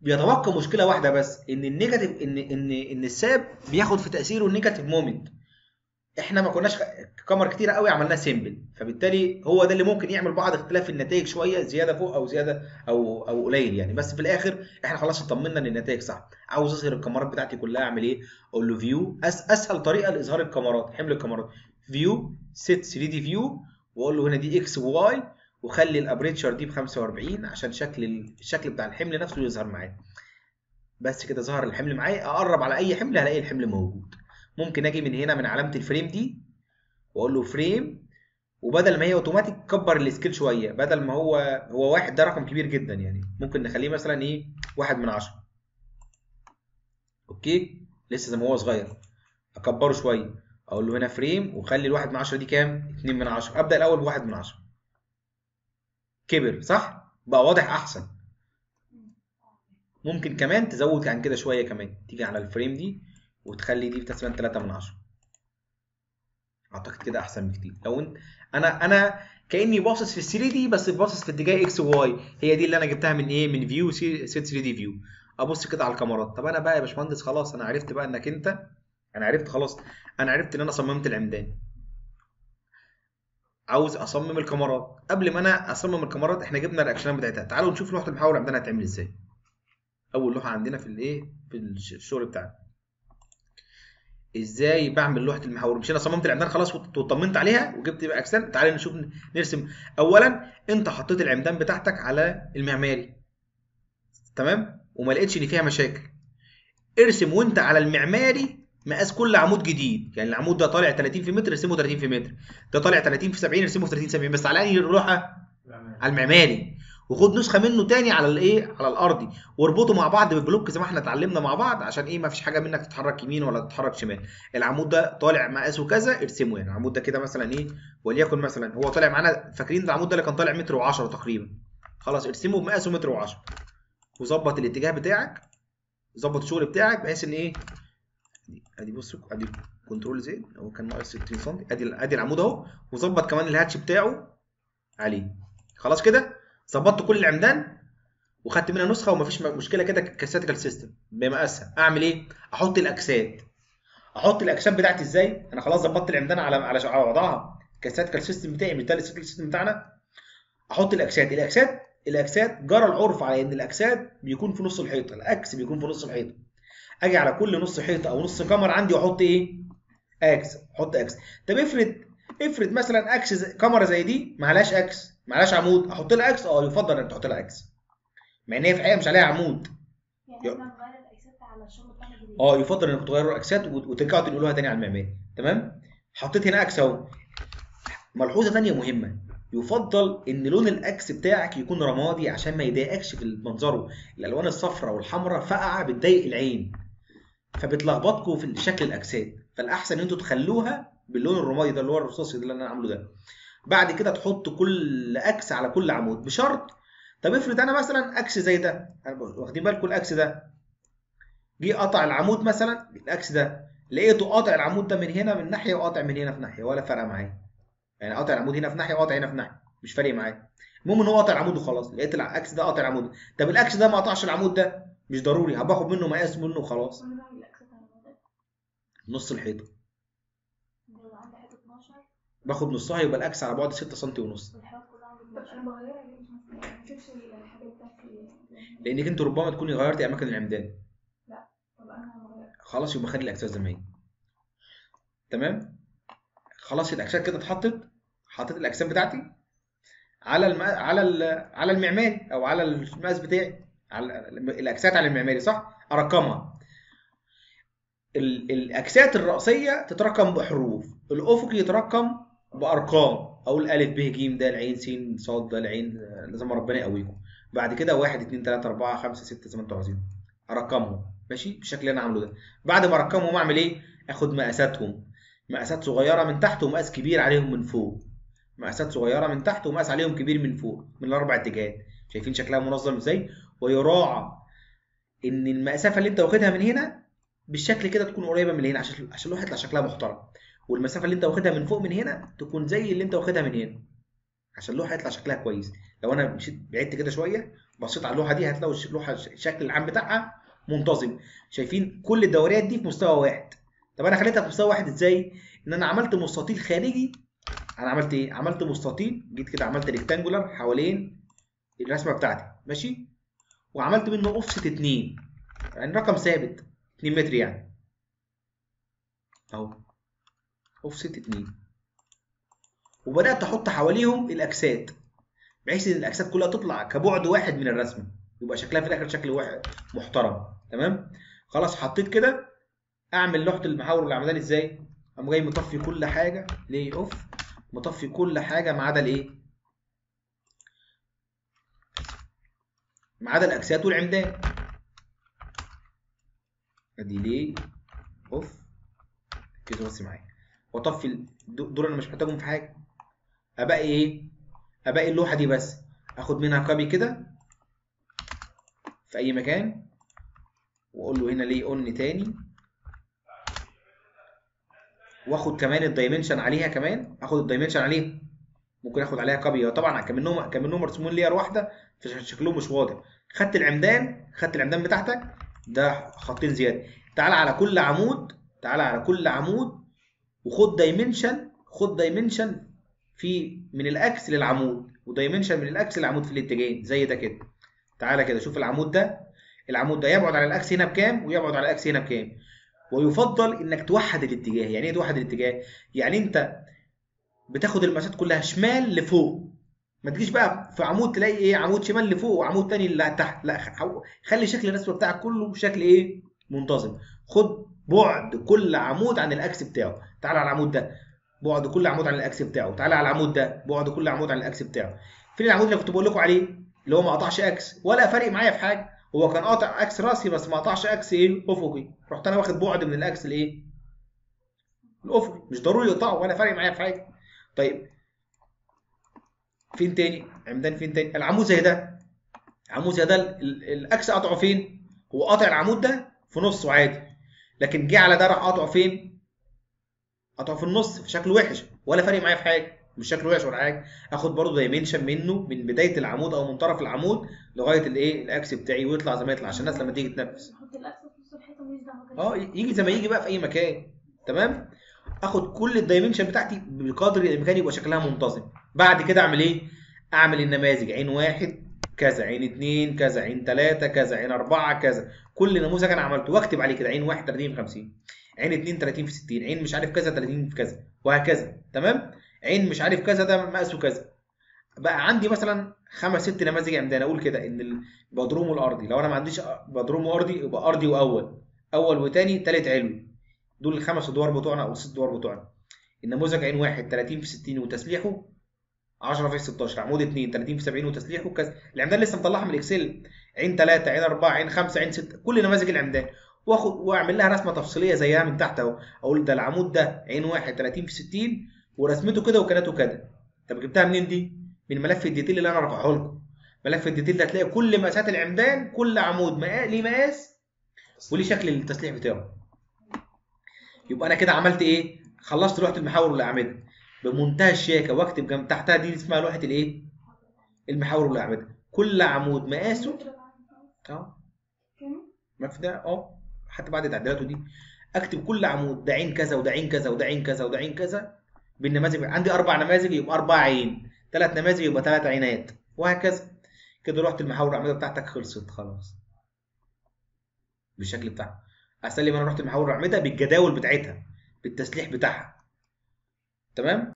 بيتبقى مشكلة واحدة بس إن ال negative إن إن إن ال SAP بياخد في تأثيره ال negative moment. إحنا ما كناش كمرة كتيره قوي عملناها simple فبالتالي هو ده اللي ممكن يعمل بعض اختلاف النتائج شوية زيادة فوق أو زيادة أو أو قليل يعني. بس في الآخر إحنا خلاص اطمنا إن النتائج صح. عاوز أظهر الكمرات بتاعتي كلها أعمل إيه؟ أقول له view أس أسهل طريقة لإظهار الكمرات حمل الكمرات. view set 3D view وأقول له هنا دي X و Y وخلي ال aperture دي ب 45 عشان شكل الشكل بتاع الحمل نفسه يظهر معايا. بس كده ظهر الحمل معايا. أقرب على أي حمل هلاقي الحمل موجود. ممكن أجي من هنا من علامة ال frame دي واقول له frame وبدل ما هي اوتوماتيك كبر ال scale شوية بدل ما هو هو واحد ده رقم كبير جدا يعني. ممكن نخليه مثلا إيه؟ واحد من عشرة. أوكي؟ لسه زي ما هو صغير. أكبره شوية. أقول له هنا frame وخلي الواحد من عشرة دي كام؟ 2 من عشرة. أبدأ الأول بواحد من عشرة. كبر صح؟ بقى واضح أحسن. ممكن كمان تزود عن كده شوية كمان. تيجي على ال frame دي. وتخلي دي مثلا 3 من 10 أعتقد كده أحسن بكتير. لو انت أنا أنا كأني باصص في ال 3D بس باصص في اتجاه X و Y. هي دي اللي أنا جبتها من إيه؟ من view set 3D view أبص كده على الكمرات. طب أنا بقى يا باشمهندس خلاص أنا عرفت بقى إنك انت أنا عرفت خلاص أنا عرفت إن أنا صممت العمدان. عاوز أصمم الكمرات. قبل ما أنا أصمم الكمرات إحنا جبنا الرياكشنات بتاعتها. تعالوا نشوف لوحة المحاور العمدان هتعمل إزاي. أول لوحة عندنا في الايه في الشغل بتاعنا. إزاي بعمل لوحة المحور مش أنا صممت العمدان خلاص وطمنت عليها وجبت بقى اجسام تعالى نشوف نرسم. اولا أنت حطيت العمدان بتاعتك على المعماري. تمام؟ وما لقيتش إن فيها مشاكل. ارسم وأنت على المعماري مقاس كل عمود جديد. يعني العمود ده طالع 30 في متر ارسمه 30 في متر. ده طالع 30 في 70 ارسمه في 30 في 70 بس على أنهي لوحة؟ على المعماري. وخد نسخة منه تاني على الايه؟ على الارضي واربطه مع بعض ب block زي ما إحنا اتعلمنا مع بعض عشان إيه؟ ما فيش حاجة منك تتحرك يمين ولا تتحرك شمال. العمود ده طالع مقاسه كذا ارسمه يعني. العمود ده كده مثلا إيه؟ وليكن مثلا هو طالع معانا فاكرين العمود ده اللي كان طالع متر و10 تقريبا. خلاص ارسمه بمقاسه متر و10 وظبط الاتجاه بتاعك. ظبط الشغل بتاعك بحيث ان إيه؟ ادي بص ادي control Z هو كان ناقص 60 سم ادي ادي العمود اهو. وظبط كمان ال hatch بتاعه عليه. خلاص كده؟ ظبطت كل العمدان وخدت منها نسخة ومفيش مشكلة كده ك statical system بمقاسها. أعمل إيه؟ أحط الأكسات. أحط الأكسات بتاعتي إزاي؟ أنا خلاص ظبطت العمدان على على وضعها. ك statical system بتاعي مش ده ال statical system بتاعنا. أحط الأكسات. الأكسات الأكسات جرى العرف على إن الأكسات بيكون في نص الحيطة. الأكس بيكون في نص الحيطة. أجي على كل نص حيطة أو نص كمرة عندي وأحط إيه؟ أكس. أحط أكس. طب افرض افرض مثلا أكس. كمرة زي دي معلهاش أكس. معلهاش عمود. أحط لها أكس آه يفضل إنك تحط لها إكس مع إن هي في الحقيقة مش عليها عمود. يعني إحنا نغير الاكسات على الشغل آه يفضل إنك تغيروا الاكسات وت- وترجعوا تنقلوها تاني على المعماري. تمام؟ حطيت هنا أكس أهو. ملحوظة ثانية مهمة. يفضل إن لون الاكس بتاعك يكون رمادي عشان ما يضايقكش في منظره. الألوان الصفراء والحمراء فاقعة بتضايق العين. فبتلخبطكم في شكل الاكسات فالأحسن إن أنتوا تخلوها باللون الرمادي ده اللي هو الرصاصي ده اللي أنا عامله ده. بعد كده تحط كل أكس على كل عمود بشرط طب افرض أنا مثلا أكس زي ده واخدين بالكم الاكس ده جه قطع العمود مثلا الاكس ده لقيته قاطع العمود ده من هنا من ناحية وقاطع من هنا في ناحية ولا فرق معايا؟ يعني قاطع العمود هنا في ناحية وقاطع هنا في ناحية مش فارق معايا. المهم إن هو قاطع العمود وخلاص لقيت الاكس ده قاطع العمود. طب الاكس ده ما قطعش العمود ده؟ مش ضروري هاخد منه مقاس منه وخلاص. نص الحيطة لو عندي حتة 12 باخد نصها يبقى الاكس على بعد 6 سم ونص. والحيوط كلها عندي طب 12 أنا بغيرها ليه مش مثلا ما بشوفش الحاجات بتاعتي لأنك أنت ربما تكوني غيرتي أماكن العمدان. طب أنا خلاص يبقى خلي الاكسات زي ما هي. تمام؟ خلاص الاكسات كده اتحطت. حطيت الاكسات بتاعتي على الم... على ال... على المعماري أو على المقاس بتاعي. على الاكسات على المعماري صح؟ ارقمها ال... الاكسات الرئيسيه تترقم بحروف. الأفقي يترقم بأرقام. أقول ألف ب ج د العين س ص د العين لازم ربنا يقويكم. بعد كده 1 2 3 4 5 6 زي ما أنتوا عاوزين. أرقمهم. ماشي؟ بالشكل اللي أنا عامله ده. بعد ما أرقمهم أعمل إيه؟ أخد مقاساتهم. مقاسات صغيرة من تحت ومقاس كبير عليهم من فوق. مقاسات صغيرة من تحت ومقاس عليهم كبير من فوق من الأربع اتجاهات. شايفين شكلها منظم إزاي؟ ويراعى إن المسافه اللي أنت واخدها من هنا بالشكل كده تكون قريبة من هنا عشان عشان اللوحه يطلع شكلها محترم. والمسافة اللي انت واخدها من فوق من هنا تكون زي اللي انت واخدها من هنا. عشان اللوحة يطلع شكلها كويس. لو أنا مشيت بعدت كده شوية بصيت على اللوحة دي هتلاقوا اللوحة الش- الشكل العام بتاعها منتظم. شايفين كل الدواير دي في مستوى واحد. طب أنا خليتها في مستوى واحد إزاي؟ إن أنا عملت مستطيل خارجي. أنا عملت إيه؟ عملت مستطيل جيت كده عملت rectangular حوالين الرسمة بتاعتي. ماشي؟ وعملت منه اوفست 2 يعني رقم ثابت 2 متر يعني. أهو. اوفست 2 وبدأت أحط حواليهم الأكسات بحيث إن الأكسات كلها تطلع كبعد واحد من الرسمه يبقى شكلها في الآخر شكل واحد محترم تمام؟ خلاص حطيت كده أعمل لوحة المحاور العمدان إزاي؟ قام جاي مطفي كل حاجة layer off مطفي كل حاجة ما عدا الإيه؟ ما عدا الأكسات والعمدان. أدي layer off ركزوا بس معايا. واطفي دول أنا مش محتاجهم في حاجة. أبقى إيه؟ أبقى اللوحة دي بس؟ أخد منها copy كده في أي مكان وأقول له هنا layer on تاني. وأخد كمان ال dimension عليها كمان. أخد ال dimension عليها. ممكن أخد عليها copy طبعا كمنهم كمنهم مرسومين layer واحدة فشكلهم مش واضح. خدت العمدان خدت العمدان بتاعتك ده خطين زيادة. تعال على كل عمود تعال على كل عمود وخد dimension خد dimension في من الاكس للعمود و dimension من الاكس للعمود في الاتجاهين زي ده كده. تعالى كده شوف العمود ده. العمود ده يبعد على الاكس هنا بكام ويبعد على الاكس هنا بكام. ويفضل إنك توحد الاتجاه. يعني إيه توحد الاتجاه؟ يعني أنت بتاخد المسافات كلها شمال لفوق. ما تجيش بقى في عمود تلاقي إيه؟ عمود شمال لفوق وعمود تاني لتحت لا خلي شكل الرسمة بتاعك كله بشكل إيه؟ منتظم. خد بعد كل عمود عن الأكس بتاعه. تعال على العمود ده. بعد كل عمود عن الأكس بتاعه. تعال على العمود ده. بعد كل عمود عن الأكس بتاعه. فين العمود اللي كنت بقول لكم عليه؟ اللي هو ما قطعش أكس ولا فارق معايا في حاجة. هو كان قاطع أكس راسي بس ما قطعش أكس إيه؟ افقي رحت أنا واخد بعد من الأكس الايه الأفقي. مش ضروري يقطعه. ولا فارق معايا في حاجة. طيب. فين تاني؟ عمدان فين تاني؟ العمود زي ده. عمود زي ده ال- ال- ال axis قطعه فين؟ هو قاطع العمود ده في نصه عادي. لكن جه على ده راح قاطعه فين؟ قطعه في النص في شكله وحش ولا فارق معايا في حاجة مش شكله وحش ولا حاجة. آخد برضه dimension منه من بداية العمود أو من طرف العمود لغاية الايه ال axis بتاعي ويطلع زي ما يطلع عشان الناس لما تيجي كده آه يجي زي ما يجي بقى في أي مكان. تمام؟ آخد كل الدايمنشن بتاعتي بقدر الإمكان يبقى شكلها منتظم. بعد كده أعمل إيه؟ أعمل النماذج. عين واحد كذا عين اتنين كذا عين تلاتة كذا عين أربعة كذا. كل نموذج أنا عملته. واكتب عليه كده عين واحد 30 في 50 عين اتنين 30 في 60 عين مش عارف كذا 30 في كذا. وهكذا. تمام؟ عين مش عارف كذا ده مقاسه كذا بقى عندي مثلا خمس ست نماذج عمدان أقول كده إن البدروم والأرضي. لو أنا ما عنديش بدروم وأرضي يبقى أرضي وأول. أول وتاني تالت علوي. دول الخمس أدوار بتوعنا أو الست أدوار بتوعنا. النموذج عين واحد 30 في 60 وتسليحه 10 في 16 عمود 2 30 في 70 وتسليحه كذا العمدان لسه مطلعها من ال Excel. عين 3 عين 4 عين 5 عين 6 كل نماذج العمدان. واخد واعمل لها رسمة تفصيلية زيها من تحت أهو. أقول ده العمود ده عين واحد 30 في 60 ورسمته كده وكانته كده. طب جبتها منين دي؟ من ملف ال detail اللي أنا رافعه لكم. ملف ال detail ده هتلاقي كل مقاسات العمدان كل عمود مقا- ليه مقاس وليه شكل التسليح بتاعه. يبقى أنا كده عملت إيه؟ خلصت لوحه المحاور والأعمدة. بمنتهى الشياكه وأكتب جنب تحتها دي اسمها لوحة الإيه؟ المحاور والاعمده كل عمود مقاسه آه ده آه حتى بعد تعديلاته دي. أكتب كل عمود ده عين كذا وده عين كذا وده عين كذا وده عين كذا بالنماذج. عندي أربع نماذج يبقى أربع عين. ثلاث نماذج يبقى ثلاث عينات. وهكذا. كده رحت المحاور الاعمده بتاعتك خلصت خلاص. بالشكل بتاعها. اسلم أنا رحت المحاور الاعمده بالجداول بتاعتها بالتسليح بتاعها. تمام؟